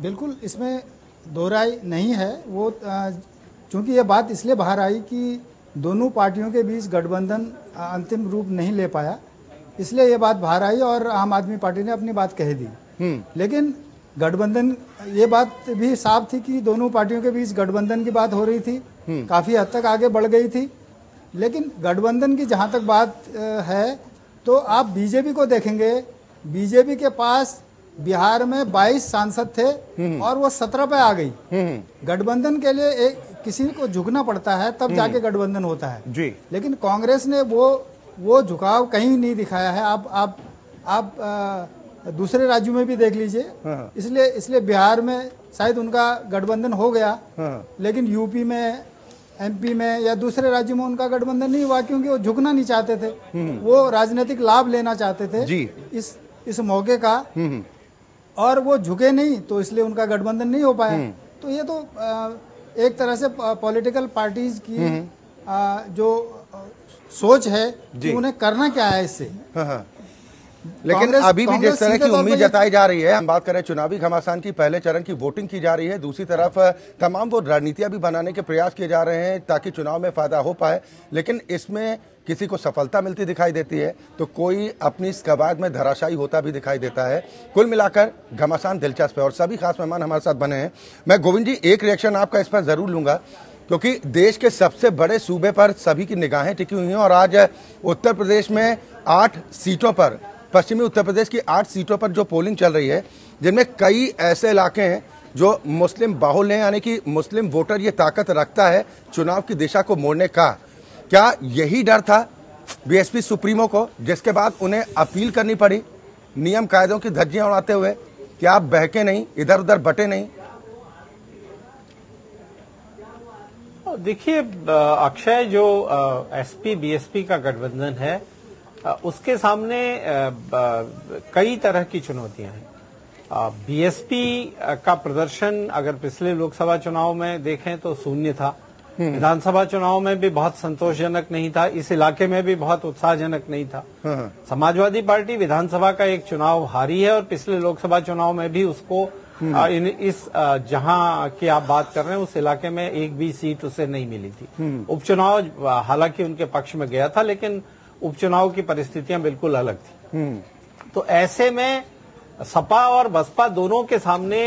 बिल्कुल, इसमें दो नहीं है। वो चूँकि ये बात इसलिए बाहर आई कि दोनों पार्टियों के बीच गठबंधन अंतिम रूप नहीं ले पाया। इसलिए ये बात बाहर आई और आम आदमी पार्टी ने अपनी बात कह दी। हम्म। लेकिन गठबंधन ये बात भी साफ़ थी कि दोनों पार्टियों के बीच गठबंधन की बात हो रही थी। हम्म। काफ़ी हद तक आगे बढ़ गई थी। लेकिन गठबंधन की जहाँ तक बात है तो आप बीजेपी को देखेंगे बीजेपी के पास बिहार में 22 सांसद थे हम्म। और वो 17 पे आ गई। गठबंधन के लिए एक किसी को झुकना पड़ता है तब जाके गठबंधन होता है। जी। लेकिन कांग्रेस ने वो वो झुकाव कहीं नहीं दिखाया है आप आप आप दूसरे राज्यों में भी देख लीजिए हाँ। इसलिए इसलिए बिहार में शायद उनका गठबंधन हो गया हाँ। लेकिन यूपी में एमपी में या दूसरे राज्यों में उनका गठबंधन नहीं हुआ क्योंकि वो झुकना नहीं चाहते थे हम्म। वो राजनीतिक लाभ लेना चाहते थे जी। इस इस मौके का हम्म। और वो झुके नहीं तो इसलिए उनका गठबंधन नहीं हो पाया हम्म। तो ये तो एक तरह से पॉलिटिकल पार्टीज़ की जो सोच है कि उन्हें करना क्या है इससे? हाँ, लेकिन अभी भी जिस तरह की उम्मीद जताई जा रही है हम बात करें चुनावी घमासान की पहले चरण की वोटिंग की जा रही है दूसरी तरफ़ तमाम वो रणनीतियाँ भी बनाने के प्रयास किए जा रहे हैं ताकि चुनाव में फ़ायदा हो पाए लेकिन इसमें किसी को सफलता मिलती दिखाई देती है तो कोई अपनी इस कवायद में धराशायी होता भी दिखाई देता है। कुल मिलाकर घमासान दिलचस्प है और सभी खास मेहमान हमारे साथ बने हैं। मैं गोविंद जी एक रिएक्शन आपका इस पर ज़रूर लूँगा। क्योंकि देश के सबसे बड़े सूबे पर सभी की निगाहें टिकी हुई हैं और आज उत्तर प्रदेश में आठ सीटों पर, पश्चिमी उत्तर प्रदेश की आठ सीटों पर जो पोलिंग चल रही है, जिनमें कई ऐसे इलाके हैं जो मुस्लिम बाहुल हैं, यानी कि मुस्लिम वोटर ये ताकत रखता है चुनाव की दिशा को मोड़ने का। क्या यही डर था बीएसपी सुप्रीमो को, जिसके बाद उन्हें अपील करनी पड़ी नियम कायदों की धज्जियाँ उड़ाते हुए क्या आप बहके नहीं इधर उधर बटे नहीं देखिए अक्षय जो एसपी बीएसपी का गठबंधन है उसके सामने कई तरह की चुनौतियाँ हैं बीएसपी का प्रदर्शन अगर पिछले लोकसभा चुनाव में देखें तो शून्य था हम्म। विधानसभा चुनाव में भी बहुत संतोषजनक नहीं था इस इलाके में भी बहुत उत्साहजनक नहीं था हाँ। समाजवादी पार्टी विधानसभा का एक चुनाव हारी है और पिछले लोकसभा चुनाव में भी उसको। इन इस जहाँ की आप बात कर रहे हैं उस इलाके में एक भी सीट उसे नहीं मिली थी हम्म। उपचुनाव हालाँकि उनके पक्ष में गया था लेकिन उपचुनाव की परिस्थितियाँ बिल्कुल अलग थी हम्म। तो ऐसे में सपा और बसपा दोनों के सामने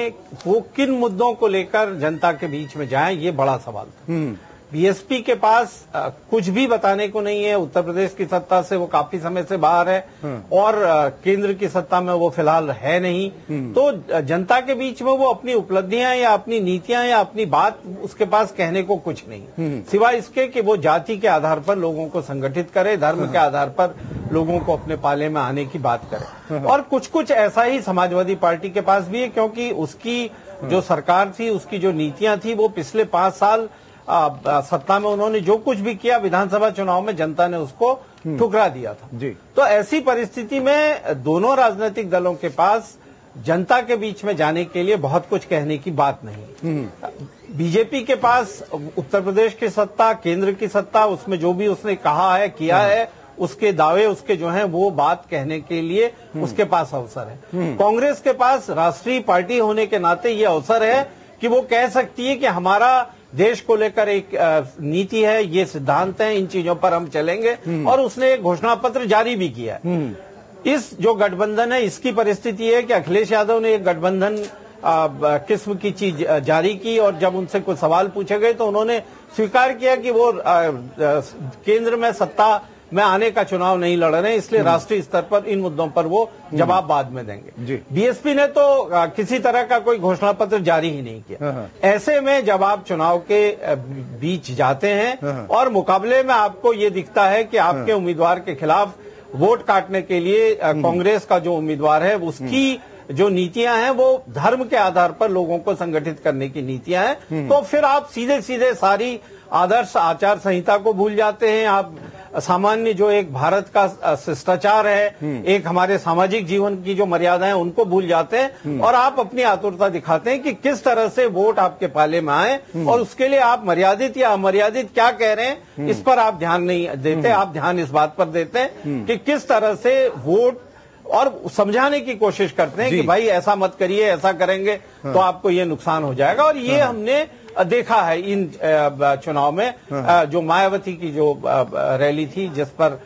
वो किन मुद्दों को लेकर जनता के बीच में जाए ये बड़ा सवाल था हम्म। बीएसपी के पास आ, कुछ भी बताने को नहीं है। उत्तर प्रदेश की सत्ता से वो काफ़ी समय से बाहर है। हम्म। और आ, केंद्र की सत्ता में वो फ़िलहाल है नहीं। हम्म। तो जनता के बीच में वो अपनी उपलब्धियाँ या अपनी नीतियाँ या अपनी बात उसके पास कहने को कुछ नहीं हम्म। सिवाय इसके कि वो जाति के आधार पर लोगों को संगठित करे धर्म के आधार पर लोगों को अपने पाले में आने की बात करे। और कुछ कुछ ऐसा ही समाजवादी पार्टी के पास भी है क्योंकि उसकी जो सरकार थी उसकी जो नीतियाँ थी वो पिछले पाँच साल सत्ता में उन्होंने जो कुछ भी किया विधानसभा चुनाव में जनता ने उसको हम्म। ठुकरा दिया था जी तो ऐसी परिस्थिति में दोनों राजनीतिक दलों के पास जनता के बीच में जाने के लिए बहुत कुछ कहने की बात नहीं हम्म। बीजेपी के पास उत्तर प्रदेश की सत्ता केंद्र की सत्ता उसमें जो भी उसने कहा है किया हम्म। है उसके दावे उसके जो हैं वो बात कहने के लिए उसके पास अवसर है कांग्रेस के पास राष्ट्रीय पार्टी होने के नाते ये अवसर है कि वो कह सकती है कि हमारा देश को लेकर एक नीति है ये सिद्धांत है इन चीज़ों पर हम चलेंगे हम्म। और उसने एक घोषणा पत्र जारी भी किया है हम्म। इस जो गठबंधन है इसकी परिस्थिति है कि अखिलेश यादव ने एक गठबंधन किस्म की चीज़ जारी की और जब उनसे कुछ सवाल पूछे गए तो उन्होंने स्वीकार किया कि वो केंद्र में सत्ता में आने का चुनाव नहीं लड़ रहे इसलिए हम्म। राष्ट्रीय स्तर पर इन मुद्दों पर वो हम्म। जवाब बाद में देंगे बीएसपी ने तो किसी तरह का कोई घोषणा पत्र जारी ही नहीं किया हाँ, हाँ। ऐसे में जब आप चुनाव के बीच जाते हैं हाँ, और मुकाबले में आपको ये दिखता है कि आपके उम्मीदवार के खिलाफ वोट काटने के लिए हम्म। कांग्रेस का जो उम्मीदवार है उसकी जो नीतियाँ हैं वो धर्म के आधार पर लोगों को संगठित करने की नीतियाँ हैं तो फिर आप सीधे सीधे सारी आदर्श आचार संहिता को भूल जाते हैं। आप सामान्य जो एक भारत का शिष्टाचार है हम्म। एक हमारे सामाजिक जीवन की जो मर्यादाएँ उनको भूल जाते हैं। हम्म। और आप अपनी आतुरता दिखाते हैं कि किस तरह से वोट आपके पाले में आए हम्म। और उसके लिए आप मर्यादित या अमर्यादित क्या कह रहे हैं इस पर आप ध्यान नहीं देते आप ध्यान इस बात पर देते हैं कि किस तरह से वोट और समझाने की कोशिश करते हैं कि भाई ऐसा मत करिए ऐसा करेंगे तो आपको ये नुकसान हो जाएगा। और ये हमने देखा है इन चुनाव में। जो मायावती की जो रैली थी जिस पर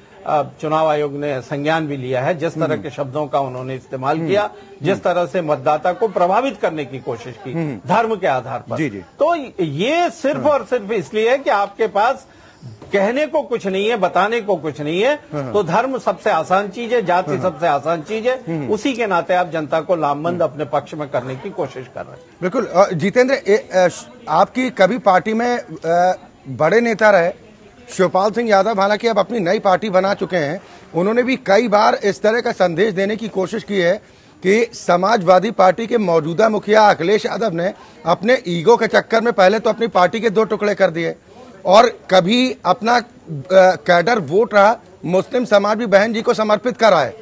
चुनाव आयोग ने संज्ञान भी लिया है जिस तरह के शब्दों का उन्होंने इस्तेमाल किया जिस तरह से मतदाता को प्रभावित करने की कोशिश की धर्म के आधार पर। जी, जी। तो ये सिर्फ़ और सिर्फ़ इसलिए है कि आपके पास कहने को कुछ नहीं है बताने को कुछ नहीं है तो धर्म सबसे आसान चीज़ है जाति सबसे आसान चीज़ है। उसी के नाते आप जनता को लामबंद अपने पक्ष में करने की कोशिश कर रहे हैं। बिल्कुल जितेंद्र आपकी कभी पार्टी में बड़े नेता रहे? शिवपाल सिंह यादव हालाँकि अब अपनी नई पार्टी बना चुके हैं। उन्होंने भी कई बार इस तरह का संदेश देने की कोशिश की है कि समाजवादी पार्टी के मौजूदा मुखिया अखिलेश यादव ने अपने ईगो के चक्कर में पहले तो अपनी पार्टी के दो टुकड़े कर दिए। और कभी अपना कैडर वोट रहा मुस्लिम समाज भी बहन जी को समर्पित करा है।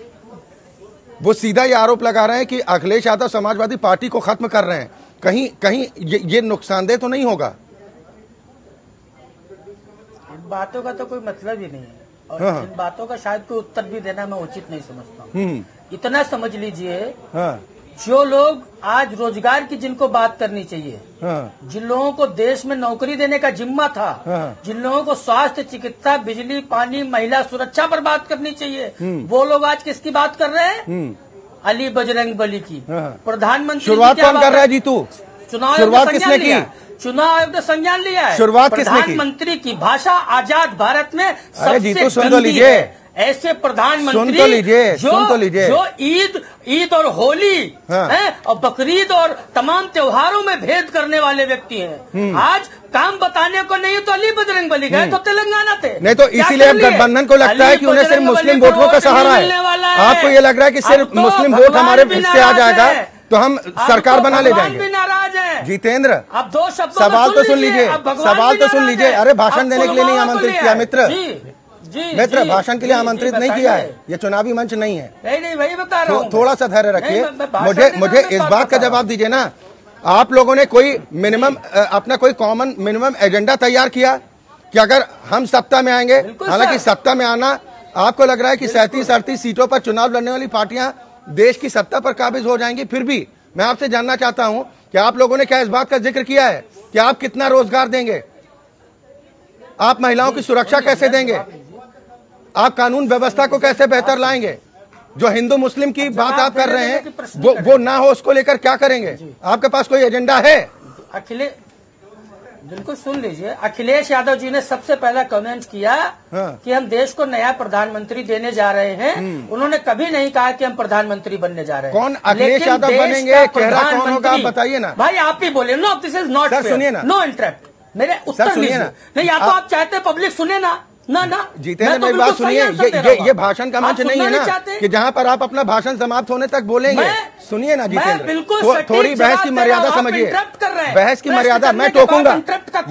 वो सीधा ये आरोप लगा रहे हैं कि अखिलेश यादव समाजवादी पार्टी को खत्म कर रहे हैं। कहीं कहीं ये, ये नुकसानदेह तो नहीं होगा? इन बातों का तो कोई मतलब ही नहीं है। और हाँ। इन बातों का शायद कोई उत्तर भी देना मैं उचित नहीं समझता हूँ। हम्म। इतना समझ लीजिए हाँ। जो लोग आज रोज़गार की जिनको बात करनी चाहिए हाँ। जिन लोगों को देश में नौकरी देने का जिम्मा था हाँ। जिन लोगों को स्वास्थ्य चिकित्सा बिजली पानी महिला सुरक्षा पर बात करनी चाहिए वो लोग आज किसकी बात कर रहे हैं? अली बजरंग बली की। हाँ। प्रधानमंत्री शुरुआत कौन कर रहा है जीतू चुनाव शुरुआत किसने की? चुनाव आयोग ने संज्ञान लिया है। शुरुआत प्रधानमंत्री की भाषा आज़ाद भारत में सबसे जीतू, सुन तो लीजिए। ऐसे प्रधानमंत्री सुन तो लीजिए, जो सुन तो लीजिए। जो ईद ईद और होली हाँ। है और बकरीद और तमाम त्योहारों में भेद करने वाले व्यक्ति हैं। हम्म। आज काम बताने को नहीं तो अली बजरंग बली गए तो तेलंगाना थे। नहीं तो इसीलिए अब गठबंधन को लगता है कि उन्हें सिर्फ़ मुस्लिम वोटों का सहारा है। आपको ये लग रहा है कि सिर्फ़ तो मुस्लिम वोट हमारे हिस्से आ जाएगा तो हम सरकार तो बना ले जाएँगे। नाराज़ है। जितेंद्र अब दो शब्दों सवाल तो सुन लीजिए। सवाल तो सुन लीजिए। अरे भाषण देने के लिए नहीं आमंत्रित किया मित्र। मित्र भाषण के लिए आमंत्रित नहीं किया है। ये चुनावी मंच नहीं है। नहीं नहीं वही बता रहा हूँ। थोड़ा सा धैर्य रखिए। मुझे मुझे इस बात बात का जवाब दीजिए ना। आप लोगों ने कोई मिनिमम अपना कोई कॉमन मिनिमम एजेंडा तैयार किया कि अगर हम सत्ता में आएँगे? हालाँकि सत्ता में आना आपको लग रहा है कि सैंतीस अड़तीस सीटों पर चुनाव लड़ने वाली पार्टियाँ देश की सत्ता पर काबिज हो जाएँगी फिर भी मैं आपसे जानना चाहता हूँ कि आप लोगों ने क्या इस बात का ज़िक्र किया है कि आप कितना रोज़गार देंगे? आप महिलाओं की सुरक्षा कैसे देंगे? आप कानून व्यवस्था को कैसे बेहतर लाएँगे? जो हिंदू मुस्लिम की बात आप कर रहे हैं वो वो ना हो। उसको लेकर क्या करेंगे? आपके पास कोई एजेंडा है? अखिलेश बिल्कुल सुन लीजिए अखिलेश यादव जी ने सबसे पहला कमेंट किया हाँ। कि हम देश को नया प्रधानमंत्री देने जा रहे हैं। उन्होंने कभी नहीं कहा कि हम प्रधानमंत्री बनने जा रहे हैं। कौन अखिलेश यादव बनेंगे? चेहरा कौन होगा? बताइए ना। भाई आप ही बोले नो दिस इज़ नॉट सुनिए ना। नो इंटरेक्ट मेरे उत्तर सुनिए ना। नहीं या तो आप चाहते पब्लिक सुने ना। ना ना। जीतेंद्र तो मेरी बात सुनिए ये ये ये भाषण का मंच नहीं है ना? कि जहाँ पर आप अपना भाषण समाप्त होने तक बोलेंगे। सुनिए ना जितेंद्र। थो- थोड़ी बहस की मर्यादा समझिए। बहस की मर्यादा मैं टोकूँगा।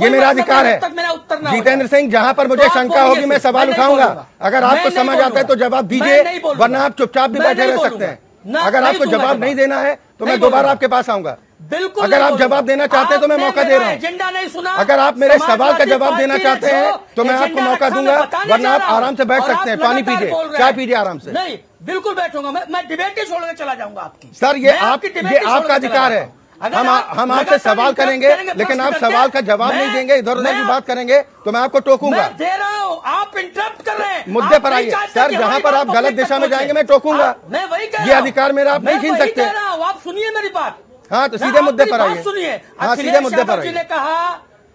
ये मेरा मतलब अधिकार है जितेंद्र सिंह जहाँ पर मुझे तो शंका होगी मैं सवाल उठाऊँगा। अगर आपको समझ आता है तो जवाब दीजिए वरना आप चुपचाप भी बैठे रह सकते हैं। अगर आपको जवाब। नहीं देना है तो मैं दोबारा आपके पास आऊँगा। बिल्कुल अगर आप जवाब देना चाहते हैं तो मैं मौका दे रहा हूँ। एजेंडा नहीं सुना। अगर आप मेरे सवाल का जवाब देना चाहते हैं तो मैं आपको मौका दूँगा वरना आप आराम से बैठ सकते हैं पानी पीजिए चाय पीजिए आराम से। नहीं बिल्कुल बैठूँगा मैं। मैं डिबेट ही छोड़ के चला जाऊँगा आपकी। सर ये आपकी ये आपका अधिकार है। हम हम आपसे सवाल करेंगे लेकिन आप सवाल का जवाब नहीं देंगे इधर उधर की बात करेंगे तो मैं आपको टोकूँगा। दे रहा हूँ आप इंटरप्ट कर रहे हैं। मुद्दे पर आइए। सर जहाँ पर आप गलत दिशा में जाएँगे मैं टोकूँगा। मैं वही ये अधिकार मेरा आप नहीं छीन सकते। आप सुनिए मेरी बात हाँ तो सीधे मुद्दे पर आइए। सुनिए। हाँ सीधे मुद्दे पर आइए। कहा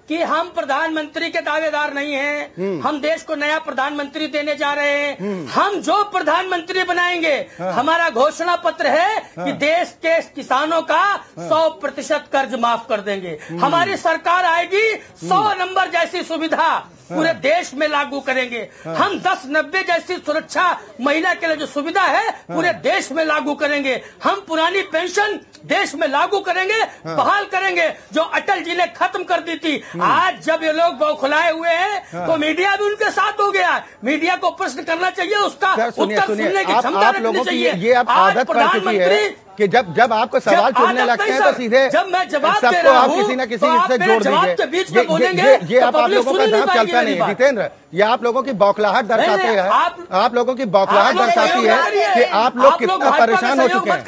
कि हम प्रधानमंत्री के दावेदार नहीं हैं हम देश को नया प्रधानमंत्री देने जा रहे हैं। हम जो प्रधानमंत्री बनाएँगे हाँ। हमारा घोषणा पत्र है कि देश के किसानों का सौ प्रतिशत कर्ज माफ़ कर देंगे। हमारी सरकार आएगी सौ नंबर जैसी सुविधा। पूरे देश में लागू करेंगे। हम दस नब्बे जैसी सुरक्षा महिला के लिए जो सुविधा है पूरे देश में लागू करेंगे। हम पुरानी पेंशन देश में लागू करेंगे बहाल करेंगे जो अटल जी ने खत्म कर दी थी। आज जब ये लोग बौखलाए हुए हैं तो मीडिया भी उनके साथ हो गया। मीडिया को प्रश्न करना चाहिए उसका। उत्तर सुनने की क्षमता रखनी चाहिए। आज है। प्रधानमंत्री कि जब जब आपको सवाल चुनने लगते हैं तो सीधे जब मैं जवाब दे सबको रहा आप किसी न किसी तो से जोड़ दीजिए। के बीच में ये- ये- ये ये तो आप आप लोगों का ही नहीं चलता नहीं बात। जितेंद्र ये आप लोगों की बौखलाहट दर्शाते हैं। आप- आप लोगों की बौखलाहट दर्शाती है कि आप लोग कितना परेशान हो चुके हैं।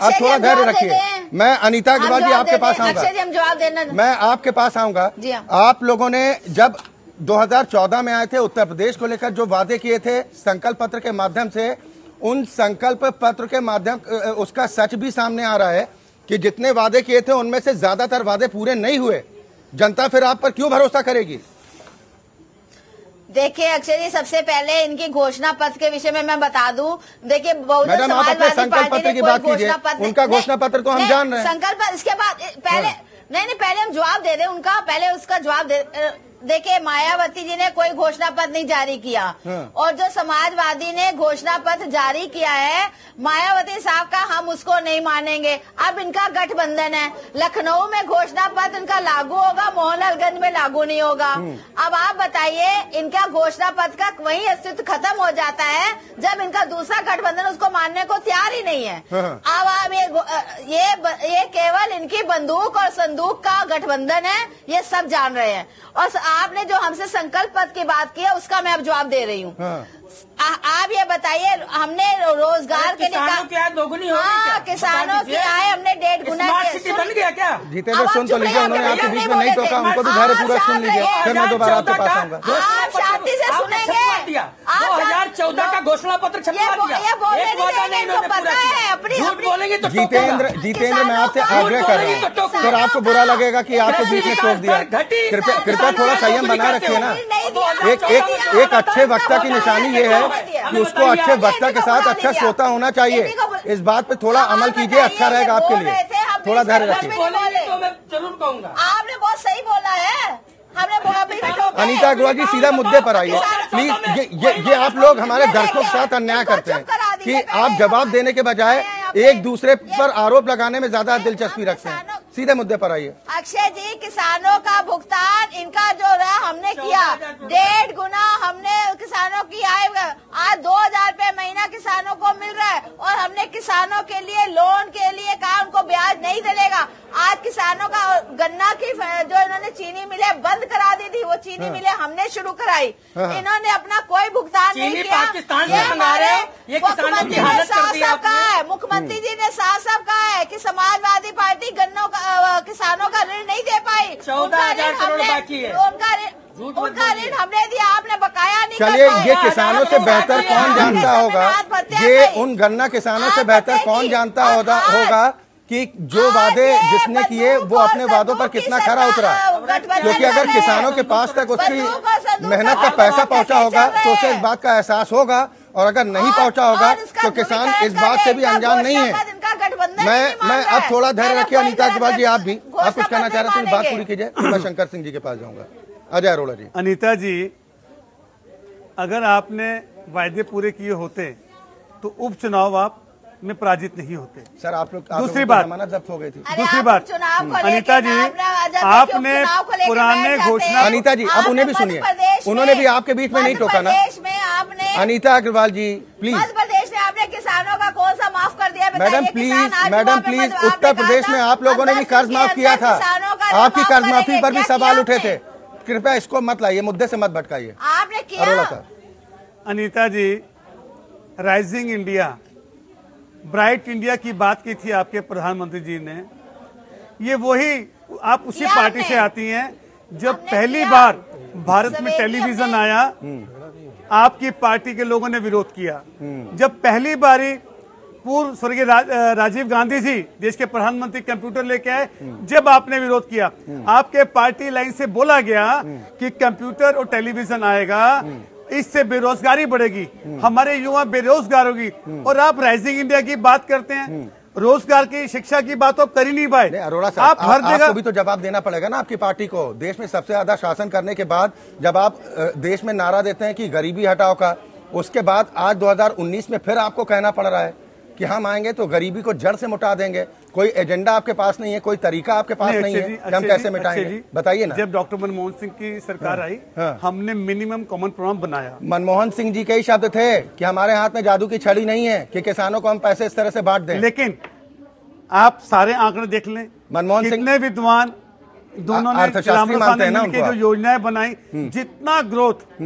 अब थोड़ा धैर्य रखिए। मैं अनिता अग्रवाल जी आपके पास आऊँगा। अक्षय जी हम जवाब देना मैं आपके पास आऊँगा। हाँ। आप लोगों ने जब 2014 में आए थे उत्तर प्रदेश को लेकर जो वादे किए थे संकल्प पत्र के माध्यम से उन संकल्प पत्र के माध्यम उसका सच भी सामने आ रहा है कि जितने वादे किए थे उनमें से ज़्यादातर वादे पूरे नहीं हुए जनता फिर आप पर क्यों भरोसा करेगी देखिए अक्षय जी सबसे पहले इनकी घोषणा पत्र के विषय में मैं बता दूँ देखिए बहुजन मैडम, समाजवादी संकल्प पार्टी ने की बात कीजिए। घोषणा पत्र- उनका घोषणा पत्र तो हम जान रहे हैं। संकल्प इसके बाद पहले हाँ। नहीं नहीं पहले हम जवाब दे दें उनका पहले उसका जवाब दे देखिए मायावती जी ने कोई घोषणा पत्र नहीं जारी किया। हाँ। और जो समाजवादी ने घोषणा पत्र जारी किया है मायावती साहब का हम उसको नहीं मानेंगे। अब इनका गठबंधन है। लखनऊ में घोषणा पत्र इनका लागू होगा मोहनलालगंज में लागू नहीं होगा। अब आप बताइए इनका घोषणा पत्र का वही अस्तित्व खत्म हो जाता है जब इनका दूसरा गठबंधन उसको मानने को तैयार ही नहीं है। हाँ। अब आप ये ये ये केवल इनकी बंदूक और संदूक का गठबंधन है ये सब जान रहे हैं। और आपने जो हमसे संकल्प पद की बात की है उसका मैं अब जवाब दे रही हूँ। हाँ। आप ये बताइए हमने रोज़गार के लिए किसानों की आय दोगुनी हो गई हाँ क्या? किसानों की आय हमने डेढ़ गुना सिटी बन गया क्या? जितेंद्र सुन तो लीजिए उन्होंने आपके बीच में नहीं टोका उनको तो धैर्य पूरा सुन लीजिए फिर मैं दोबारा आपके पास आऊँगा। आप शांति से सुनेंगे। दो हज़ार चौदह का घोषणा पत्र। है, तो जितेंद्र जितेंद्र मैं आपसे आग्रह कर रहा तो हूँ फिर आपको बुरा लगेगा कि आपके बीच में टोक दिया। कृपया कृपया थोड़ा संयम बनाए रखिए ना। एक एक एक अच्छे वक्ता की निशानी ये है कि उसको अच्छे वक्ता के साथ अच्छा श्रोता होना चाहिए। इस बात पे थोड़ा अमल कीजिए अच्छा रहेगा आपके लिए। थोड़ा धैर्य रखिए। तो मैं ज़रूर कहूँगा। आपने बहुत सही बोला है। है। अनिता अग्रवाल जी सीधा मुद्दे पर आइए। प्लीज़ ये ये ये आप लोग हमारे दर्शकों के साथ अन्याय करते हैं कि आप जवाब देने के बजाय एक दूसरे पर आरोप लगाने में ज़्यादा दिलचस्पी रखते हैं। सीधे मुद्दे पर आइए। अक्षय जी किसानों का भुगतान इनका जो रहा हमने किया। डेढ़ गुना हमने किसानों की आय आज दो हज़ार रूपए महीना किसानों को मिल रहा है और हमने किसानों के लिए लोन के लिए कहा उनको ब्याज नहीं मिलेगा आज किसानों का गन्ना की जो इन्होंने चीनी मिले बंद करा दी थी। वो चीनी हाँ। मिले हमने शुरू कराई। हाँ, हाँ। इन्होंने अपना कोई भुगतान नहीं किया। ये हो, हमारे ये किसानों की मुख्यमंत्री ने साफ़ साफ़ कहा है मुख्यमंत्री जी ने साफ़ साफ़ कहा है कि समाजवादी पार्टी गन्नों का किसानों का ऋण नहीं दे पाई। 14,000 उनका ऋण करोड़ बाकी है। उनका ऋण झूठ उनका ऋण हमने दिया आपने बकाया नहीं चलिए ये किसानों से बेहतर कौन जानता होगा? ये उन गन्ना किसानों से बेहतर कौन जानता होगा कि जो वादे जिसने किए वो अपने वादों पर कितना खरा उतरा? क्योंकि अगर। किसानों के पास तक उसकी मेहनत का पैसा पहुँचा होगा तो उसे इस बात का एहसास होगा और अगर नहीं पहुँचा होगा तो किसान इस बात से भी अनजान नहीं है। मैं मैं अब थोड़ा धैर्य रखिए अनिता अग्रवाल जी आप भी आप कुछ कहना चाह रहे थे बात पूरी कीजिए। मैं शंकर सिंह जी के पास जाऊँगा। अजय अरोड़ा जी। अनिता जी अगर आपने वायदे पूरे किए होते तो उपचुनाव आप में पराजित नहीं होते। सर आप लोग दूसरी बात। जब्त हो गई थी। दूसरी बात। अनीता जी आपने पुराने घोषणा अनिता जी, आप उन्हें भी सुनिए। उन्होंने भी आपके बीच में नहीं टोका ना। प्रदेश में आपने अनीता अग्रवाल जी प्लीज़ मध्य प्रदेश में आपने किसानों का कौन सा माफ़ कर दिया। Madam please madam please Uttar Pradesh में आप लोगों ने भी कर्ज माफ़ किया था। किसानों का ऋण आपकी कर्ज माफ़ी पर भी सवाल उठे थे। कृपया इसको मत लाइए मुद्दे से मत भटकाइए। आपने किया Anita ji rising India bright India की बात की थी आपके प्रधानमंत्री जी ने। ये वही आप उसी पार्टी से आती हैं जब पहली बार भारत में टेलीविज़न आया आपकी पार्टी के लोगों ने विरोध किया। जब पहली बारी पूर्व स्वर्गीय रा, राजीव गांधी जी देश के प्रधानमंत्री कंप्यूटर लेके आए जब आपने विरोध किया आपके पार्टी लाइन से बोला गया कि कंप्यूटर और टेलीविज़न आएगा इससे बेरोजगारी बढ़ेगी हमारे युवा बेरोजगार होगी। और आप राइजिंग इंडिया की बात करते हैं रोज़गार की शिक्षा की बात तो आप कर ही नहीं पाए। अरोड़ा साहब आप हर जगह भी तो जवाब देना पड़ेगा ना आपकी पार्टी को। देश में सबसे ज़्यादा शासन करने के बाद जब आप देश में नारा देते हैं कि गरीबी हटाओ का उसके बाद आज 2019 में फिर आपको कहना पड़ रहा है कि हम आएँगे तो गरीबी को जड़ से मुटा देंगे। कोई एजेंडा आपके पास नहीं है कोई तरीका आपके पास नहीं, अक्षय है कि हम कैसे मिटाएँगे। बताइए ना। जब डॉक्टर मनमोहन सिंह की सरकार आई हाँ। हमने मिनिमम कॉमन प्रोग्राम बनाया। मनमोहन सिंह जी के ही शब्द थे कि हमारे हाथ में जादू की छड़ी नहीं है कि किसानों को हम पैसे इस तरह से बांट दें। लेकिन आप सारे आंकड़े देख लें। मनमोहन सिंह- कितने विद्वान दोनों ने मानते हैं ना जो योजनाएँ बनाई जितना ग्रोथ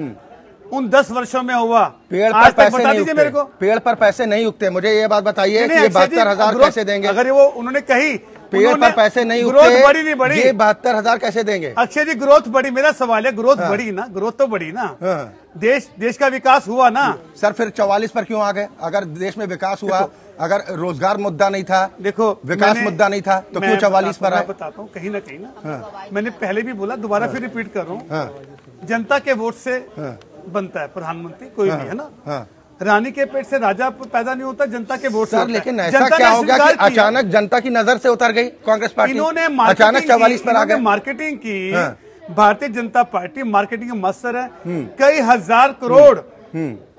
उन दस वर्षों में हुआ। पेड़ पर पैसे बता नहीं दीजिए मेरे को। पेड़ पर पैसे नहीं उगते। मुझे ये बात बताइए कि ये बहत्तर हज़ार कैसे देंगे? अगर वो उन्होंने कही पेड़ पर पैसे नहीं ग्रोथ उगते। बड़ी नहीं बड़ी ये बहत्तर हज़ार कैसे देंगे? अक्षय जी ग्रोथ बढ़ी। मेरा सवाल है ग्रोथ बढ़ी ना? ग्रोथ तो बढ़ी ना? हाँ। देश देश का विकास हुआ ना? सर फिर चौवालीस पर क्यों आ गए? अगर देश में विकास हुआ अगर रोज़गार मुद्दा नहीं था देखो विकास मुद्दा नहीं था तो क्यों चौवालीस पर हूँ, आए? बताता हूँ कहीं ना कहीं ना। मैंने पहले भी बोला दोबारा फिर रिपीट कर रहा हूँ। हाँ। जनता के वोट से बनता है प्रधानमंत्री कोई भी है ना? हाँ। रानी के पेट से राजा पैदा नहीं होता जनता के वोट सर लेकिन ऐसा क्या हो गया कि अचानक जनता की नज़र से उतर गई कांग्रेस पार्टी? इन्होंने अचानक चवालीस पर आ गए। मार्केटिंग की। हाँ। भारतीय जनता पार्टी मार्केटिंग का मस्तर है। हम्म। कई हज़ार करोड़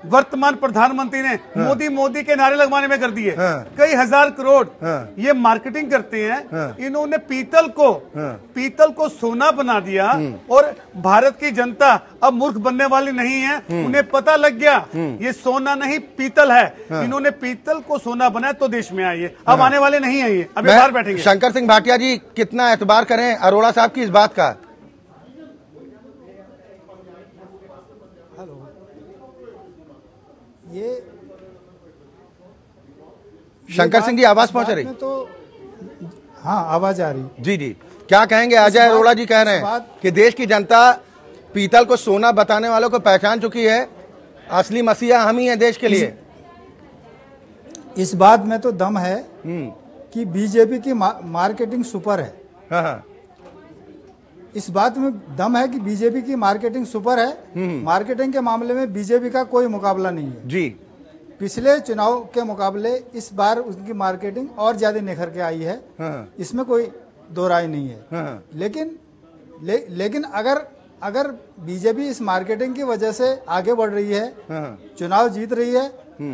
वर्तमान प्रधानमंत्री ने हाँ। मोदी मोदी के नारे लगवाने में कर दिए हाँ। कई हज़ार करोड़ हाँ। ये मार्केटिंग करते हैं हाँ। इन्होंने पीतल को हाँ। पीतल को सोना बना दिया और भारत की जनता अब मूर्ख बनने वाली नहीं है उन्हें पता लग गया ये सोना नहीं पीतल है हाँ। इन्होंने पीतल को सोना बनाया तो देश में आइए अब आने वाले नहीं आइए अभी बाहर बैठेंगे शंकर सिंह भाटिया जी कितना एतबार करें अरोड़ा साहब की इस बात का ये शंकर सिंह जी आवाज़ पहुँच रही? तो हाँ आवाज़ आ रही। जी जी। क्या कहेंगे? अजय अरोड़ा जी कह रहे हैं कि देश की जनता पीतल को सोना बताने वालों को पहचान चुकी है। असली मसीहा हम ही हैं देश के लिए। इस बात में तो दम है हम्म। कि बीजेपी की मार्केटिंग सुपर है। हाँ हाँ। इस बात में दम है कि बीजेपी की मार्केटिंग सुपर है। मार्केटिंग के मामले में बीजेपी का कोई मुकाबला नहीं है। जी। पिछले चुनाव के मुकाबले इस बार उनकी मार्केटिंग और ज़्यादा निखर के आई है। हाँ। इसमें कोई दो राय नहीं है। हाँ। लेकिन ले, लेकिन अगर अगर बीजेपी इस मार्केटिंग की वजह से आगे बढ़ रही है हाँ। चुनाव जीत रही है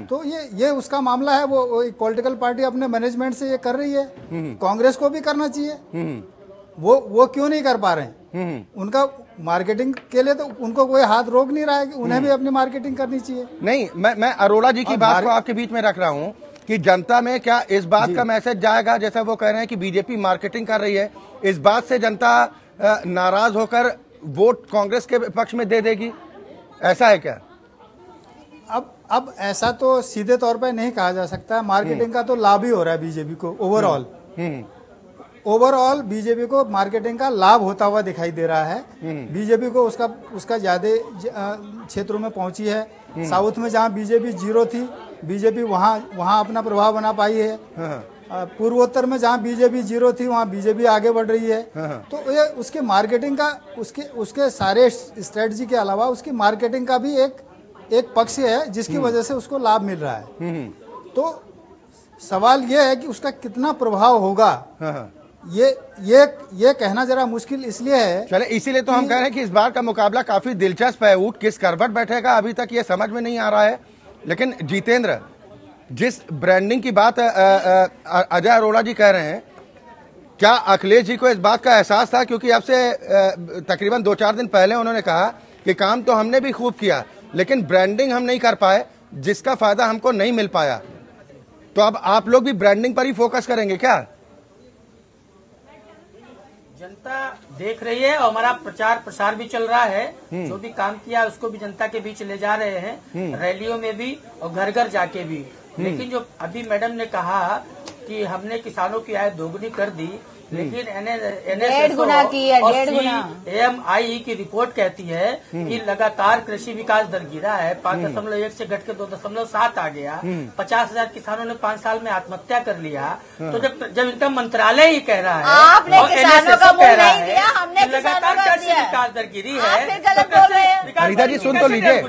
तो ये ये उसका मामला है। वो, वो एक पॉलिटिकल पार्टी अपने मैनेजमेंट से ये कर रही है। कांग्रेस को भी करना चाहिए। हम्म। वो वो क्यों नहीं कर पा रहे हैं? हम्म उनका मार्केटिंग के लिए तो उनको कोई हाथ रोक नहीं रहा है कि उन्हें भी अपनी मार्केटिंग करनी चाहिए। नहीं मैं मैं अरोड़ा जी की बात को आपके बीच में रख रहा हूँ कि जनता में क्या इस बात का मैसेज जाएगा जैसा वो कह रहे हैं कि बीजेपी मार्केटिंग कर रही है। इस बात से जनता नाराज़ होकर वोट कांग्रेस के पक्ष में दे देगी। ऐसा है क्या? अब अब ऐसा तो सीधे तौर पर नहीं कहा जा सकता। मार्केटिंग का तो लाभ ही हो रहा है बीजेपी को ओवरऑल हम्म। ओवरऑल बीजेपी को मार्केटिंग का लाभ होता हुआ दिखाई दे रहा है। बीजेपी को उसका उसका ज़्यादा क्षेत्रों में पहुँची है। साउथ में जहाँ बीजेपी ज़ीरो थी बीजेपी वहाँ वहाँ अपना प्रभाव बना पाई है। पूर्वोत्तर में जहाँ बीजेपी ज़ीरो थी वहाँ बीजेपी आगे बढ़ रही है। तो ये उसके मार्केटिंग का उसके उसके सारे स्ट्रेटजी के अलावा उसकी मार्केटिंग का भी एक एक पक्ष है जिसकी वजह से उसको लाभ मिल रहा है। तो सवाल यह है कि उसका कितना प्रभाव होगा? हाँ, हाँ। ये ये ये कहना जरा मुश्किल इसलिए है चले इसीलिए तो हम कह रहे हैं कि इस बार का मुकाबला काफ़ी दिलचस्प है। ऊट किस करवट बैठेगा अभी तक ये समझ में नहीं आ रहा है। लेकिन जितेंद्र जिस ब्रांडिंग की बात अजय अरोड़ा जी कह रहे हैं क्या अखिलेश जी को इस बात का एहसास था? क्योंकि अब से तकरीबन दो चार दिन पहले उन्होंने कहा कि काम तो हमने भी खूब किया लेकिन ब्रांडिंग हम नहीं कर पाए जिसका फ़ायदा हमको नहीं मिल पाया। तो अब आप लोग भी ब्रांडिंग पर ही फोकस करेंगे क्या? जनता देख रही है और हमारा प्रचार प्रसार भी चल रहा है। जो भी काम किया उसको भी जनता के बीच ले जा रहे हैं। रैलियों में भी और घर घर जाके भी। लेकिन जो अभी मैडम ने कहा कि हमने किसानों की आय दोगुनी कर दी लेकिन डेढ़ गुना की है, डेढ़ गुना। एम आई की रिपोर्ट कहती है कि लगातार कृषि विकास दर गिरा है पाँच दशमलव एक से घट के दो दशमलव सात आ गया। पचास हज़ार किसानों ने पाँच साल में आत्महत्या कर लिया। तो जब जब इनका मंत्रालय ही कह रहा है आपने और किसानों का मुँह कह रहा नहीं है हमने लगातार कृषि विकास दर गिरी है फिर गलत बोल रहे हैं। कृषि विकास दर जी, सुन तो लीजिए। हो?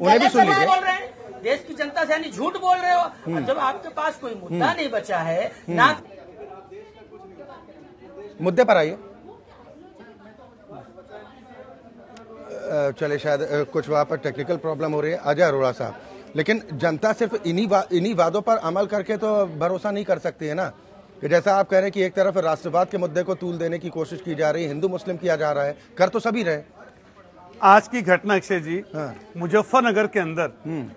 उन्हें भी सुन लीजिए। हैं। देश की जनता से यानी झूठ बोल रहे हो। जब आपके पास कोई मुद्दा नहीं बचा है ना मुद्दे पर आइए। चले शायद कुछ वहाँ पर टेक्निकल प्रॉब्लम हो रही है। अजय अरोड़ा साहब लेकिन जनता सिर्फ़ इन्हीं वा, इन्हीं वादों पर अमल करके तो भरोसा नहीं कर सकती है ना? कि जैसा आप कह रहे हैं कि एक तरफ़ राष्ट्रवाद के मुद्दे को तूल देने की कोशिश की जा रही है हिंदू मुस्लिम किया जा रहा है कर तो सभी रहे। आज की घटना अक्षय जी हाँ। मुजफ्फरनगर के अंदर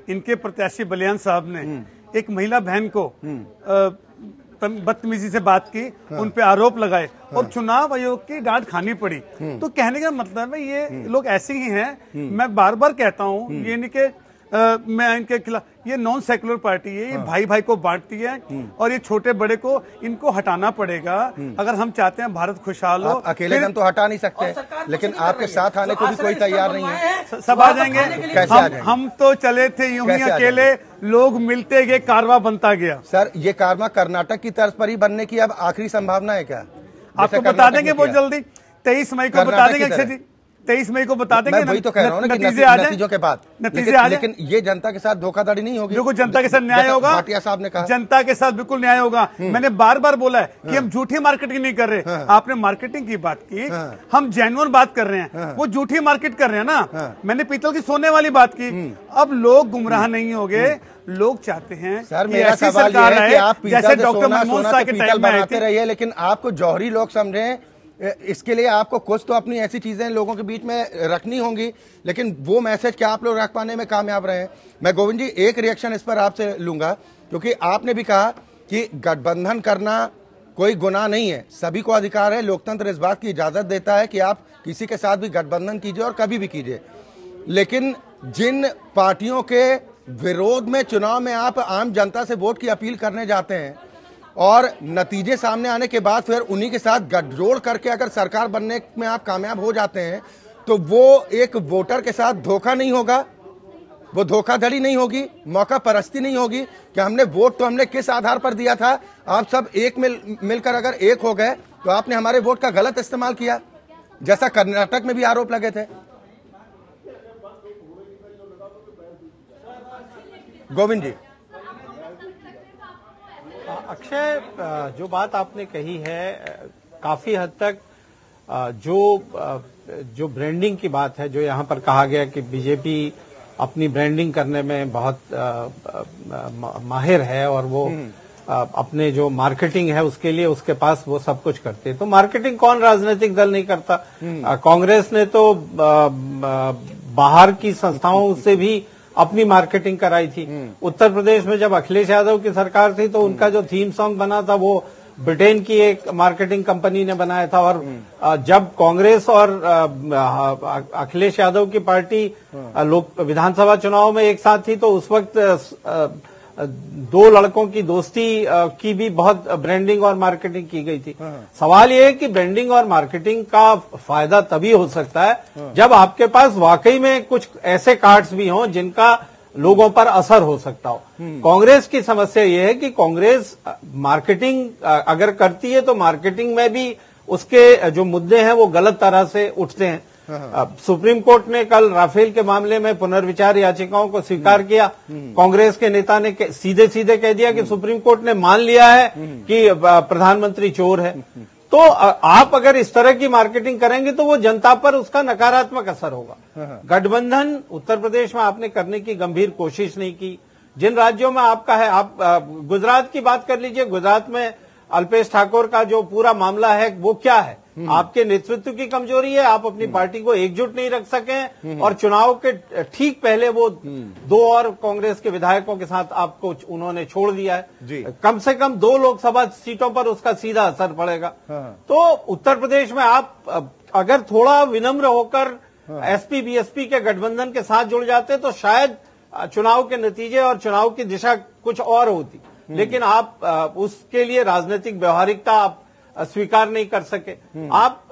इनके प्रत्याशी बलियान साहब ने एक महिला बहन को तम- बदतमीजी से बात की हाँ। उन पे आरोप लगाए हाँ। और चुनाव आयोग की डांट खानी पड़ी। तो कहने का मतलब है ये लोग ऐसे ही हैं। मैं बार बार कहता हूँ ये नहीं कि अ, मैं इनके खिलाफ ये नॉन सेकुलर पार्टी है ये भाई भाई को बांटती है और ये छोटे बड़े को इनको हटाना पड़ेगा। अगर हम चाहते हैं भारत खुशहाल हो अकेले दम तो हटा नहीं सकते। लेकिन आपके साथ आने को भी कोई तैयार नहीं है। सब आ जाएँगे? हम हम तो चले थे यूँ ही अकेले लोग मिलते गए कारवा बनता गया। सर ये कारवा कर्नाटक की तर्ज पर ही बनने की अब आखिरी संभावना है क्या? आपको बता देंगे बहुत जल्दी तेईस मई को बता देंगे अक्षय जी। तेईस मई को बता देंगे वही तो कह रहा हूँ नतीजे आ जाए। नतीजों के बाद। नतीजे आ लेकिन ये जनता के साथ धोखाधड़ी नहीं होगी। देखो जनता के साथ न्याय होगा। भाटिया साहब ने कहा। हम्म। जनता के साथ बिल्कुल न्याय होगा। मैंने बार बार बोला है कि हम झूठी मार्केटिंग नहीं कर रहे। हाँ। आपने मार्केटिंग की बात की। हम जेनुअन बात कर रहे हाँ। हैं। वो झूठी मार्केट कर रहे हैं ना। मैंने पीतल की सोने वाली बात की। अब लोग गुमराह नहीं होंगे। लोग चाहते हैं हम्म। सर कि मेरा ऐसी सवाल सरकार है कि आप पीतल जैसे डॉक्टर मनमोहन सोना के टाइम में बनाते रहिए लेकिन आपको जौहरी लोग समझे इसके लिए आपको कुछ तो अपनी ऐसी चीज़ें लोगों के बीच में रखनी होंगी, लेकिन वो मैसेज क्या आप लोग रख पाने में कामयाब रहे मैं गोविंद जी, एक रिएक्शन इस पर आपसे लूँगा, क्योंकि आपने भी कहा कि गठबंधन करना कोई गुनाह नहीं है। सभी को अधिकार है, लोकतंत्र इस बात की इजाज़त देता है कि आप किसी के साथ भी गठबंधन कीजिए और कभी भी कीजिए। लेकिन जिन पार्टियों के विरोध में चुनाव में आप आम जनता से वोट की अपील करने जाते हैं और नतीजे सामने आने के बाद फिर उन्हीं के साथ गठजोड़ करके अगर सरकार बनने में आप कामयाब हो जाते हैं तो वो एक वोटर के साथ धोखा नहीं होगा। वो धोखाधड़ी नहीं होगी, मौका परस्ती नहीं होगी कि हमने वोट तो हमने किस आधार पर दिया था। आप सब एक मिल, मिलकर अगर एक हो गए तो आपने हमारे वोट का गलत इस्तेमाल किया। जैसा कर्नाटक में भी आरोप लगे थे। गोविंद जी। अक्षय जो बात आपने कही है काफ़ी हद तक जो जो ब्रांडिंग की बात है जो यहाँ पर कहा गया कि बीजेपी अपनी ब्रांडिंग करने में बहुत माहिर है और वो अपने जो मार्केटिंग है उसके लिए उसके पास वो सब कुछ करते हैं। तो मार्केटिंग कौन राजनीतिक दल नहीं करता? कांग्रेस ने तो बाहर की संस्थाओं से भी अपनी मार्केटिंग कराई थी। उत्तर प्रदेश में जब अखिलेश यादव की सरकार थी तो उनका जो थीम सॉन्ग बना था वो ब्रिटेन की एक मार्केटिंग कंपनी ने बनाया था और जब कांग्रेस और अखिलेश यादव की पार्टी लोक विधानसभा चुनाव में एक साथ थी तो उस वक्त दो लड़कों की दोस्ती की भी बहुत ब्रांडिंग और मार्केटिंग की गई थी। सवाल यह है कि ब्रांडिंग और मार्केटिंग का फ़ायदा तभी हो सकता है जब आपके पास वाकई में कुछ ऐसे कार्ड्स भी हों जिनका लोगों पर असर हो सकता हो। कांग्रेस की समस्या ये है कि कांग्रेस मार्केटिंग अगर करती है तो मार्केटिंग में भी उसके जो मुद्दे हैं वो गलत तरह से उठते हैं। अब सुप्रीम कोर्ट ने कल राफेल के मामले में पुनर्विचार याचिकाओं को स्वीकार किया। कांग्रेस के नेता ने के- सीधे सीधे कह दिया कि सुप्रीम कोर्ट ने मान लिया है कि प्रधानमंत्री चोर है। तो आप अगर इस तरह की मार्केटिंग करेंगे तो वो जनता पर उसका नकारात्मक असर होगा। गठबंधन उत्तर प्रदेश में आपने करने की गंभीर कोशिश नहीं की। जिन राज्यों में आपका है आप गुजरात की बात कर लीजिए। गुजरात में अल्पेश ठाकुर का जो पूरा मामला है वो क्या है? आपके नेतृत्व की कमज़ोरी है आप अपनी पार्टी को एकजुट नहीं रख सके और चुनाव के ठीक पहले वो दो और कांग्रेस के विधायकों के साथ आपको उन्होंने छोड़ दिया है। कम से कम दो लोकसभा सीटों पर उसका सीधा असर पड़ेगा। तो उत्तर प्रदेश में आप अगर थोड़ा विनम्र होकर एसपी बीएसपी के गठबंधन के साथ जुड़ जाते तो शायद चुनाव के नतीजे और चुनाव की दिशा कुछ और होती। लेकिन आप उसके लिए राजनीतिक व्यवहारिकता आप स्वीकार नहीं कर सके। आप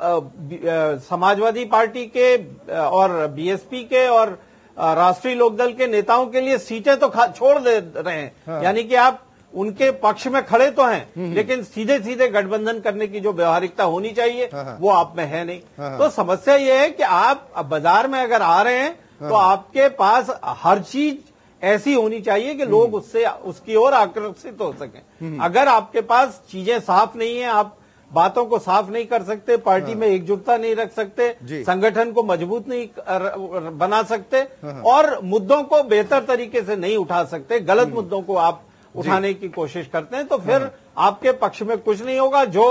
समाजवादी पार्टी के और बीएसपी के और राष्ट्रीय लोकदल के नेताओं के लिए सीटें तो छोड़ दे रहे हैं। हाँ। यानी कि आप उनके पक्ष में खड़े तो हैं लेकिन सीधे सीधे गठबंधन करने की जो व्यवहारिकता होनी चाहिए वो आप में है नहीं। तो समस्या ये है कि आप बाज़ार में अगर आ रहे हैं तो आपके पास हर चीज़ ऐसी होनी चाहिए कि लोग उससे उसकी ओर आकर्षित हो सकें। अगर आपके पास चीज़ें साफ़ नहीं है आप बातों को साफ़ नहीं कर सकते पार्टी में एकजुटता नहीं रख सकते संगठन को मज़बूत नहीं कर- बना सकते और मुद्दों को बेहतर तरीके से नहीं उठा सकते गलत मुद्दों को आप उठाने की कोशिश करते हैं तो फिर आपके पक्ष में कुछ नहीं होगा जो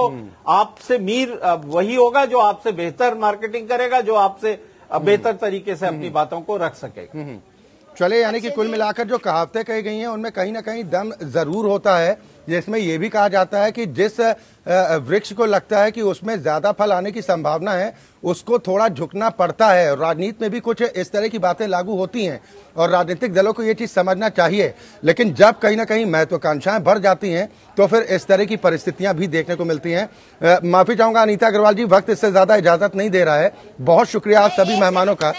आपसे मीर वही होगा जो आपसे बेहतर मार्केटिंग करेगा जो आपसे बेहतर तरीके से अपनी बातों को रख सकेगा। चले यानी कि कुल मिलाकर जो कहावतें कही गई हैं उनमें कहीं ना कहीं दम ज़रूर होता है जिसमें यह भी कहा जाता है कि जिस वृक्ष को लगता है कि उसमें ज़्यादा फल आने की संभावना है, उसको थोड़ा झुकना पड़ता है। राजनीति में भी कुछ इस तरह की बातें लागू होती हैं और राजनीतिक दलों को ये चीज़ समझना चाहिए। लेकिन जब कहीं ना कहीं महत्वाकांक्षाएँ बढ़ जाती हैं तो फिर इस तरह की परिस्थितियाँ भी देखने को मिलती हैं। माफ़ी चाहूँगा अनीता अग्रवाल जी, वक्त इससे ज़्यादा इजाज़त नहीं दे रहा है। बहुत शुक्रिया आप सभी मेहमानों का।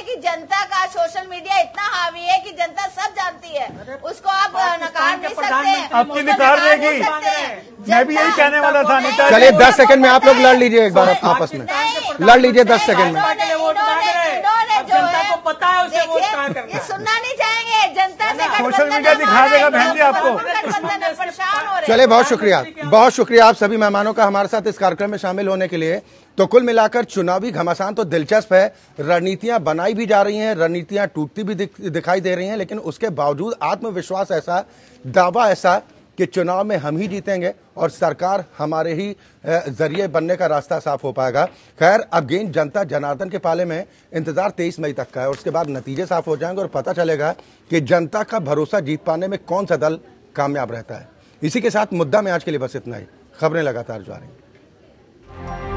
हैं कि जनता का सोशल मीडिया इतना हावी है कि जनता सब जानती है। उसको आप नकार नहीं सकते आपकी निकार देगी। मैं भी यही कहने वाला था चलिए दस सेकंड में आप लोग लड़ लीजिए एक बार आपस में। लड़ लीजिए दस सेकंड में। जनता को पता है उसे वोट कहाँ करना ये सुनना नहीं चाहेंगे। जनता से सोशल मीडिया दिखा देगा बहन जी आपको। चलिए बहुत शुक्रिया। बहुत शुक्रिया आप सभी मेहमानों का हमारे साथ इस कार्यक्रम में शामिल होने के लिए। तो कुल मिलाकर चुनावी घमासान तो दिलचस्प है। रणनीतियाँ बनाई भी जा रही हैं रणनीतियाँ टूटती भी दिख, दिखाई दे रही हैं लेकिन उसके बावजूद आत्मविश्वास ऐसा दावा ऐसा कि चुनाव में हम ही जीतेंगे और सरकार हमारे ही ज़रिए बनने का रास्ता साफ़ हो पाएगा। खैर अब गेंद जनता जनार्दन के पाले में इंतज़ार तेईस मई तक का है और उसके बाद नतीजे साफ़ हो जाएँगे और पता चलेगा कि जनता का भरोसा जीत पाने में कौन सा दल कामयाब रहता है। इसी के साथ मुद्दा में आज के लिए बस इतना ही। खबरें लगातार जा जारी।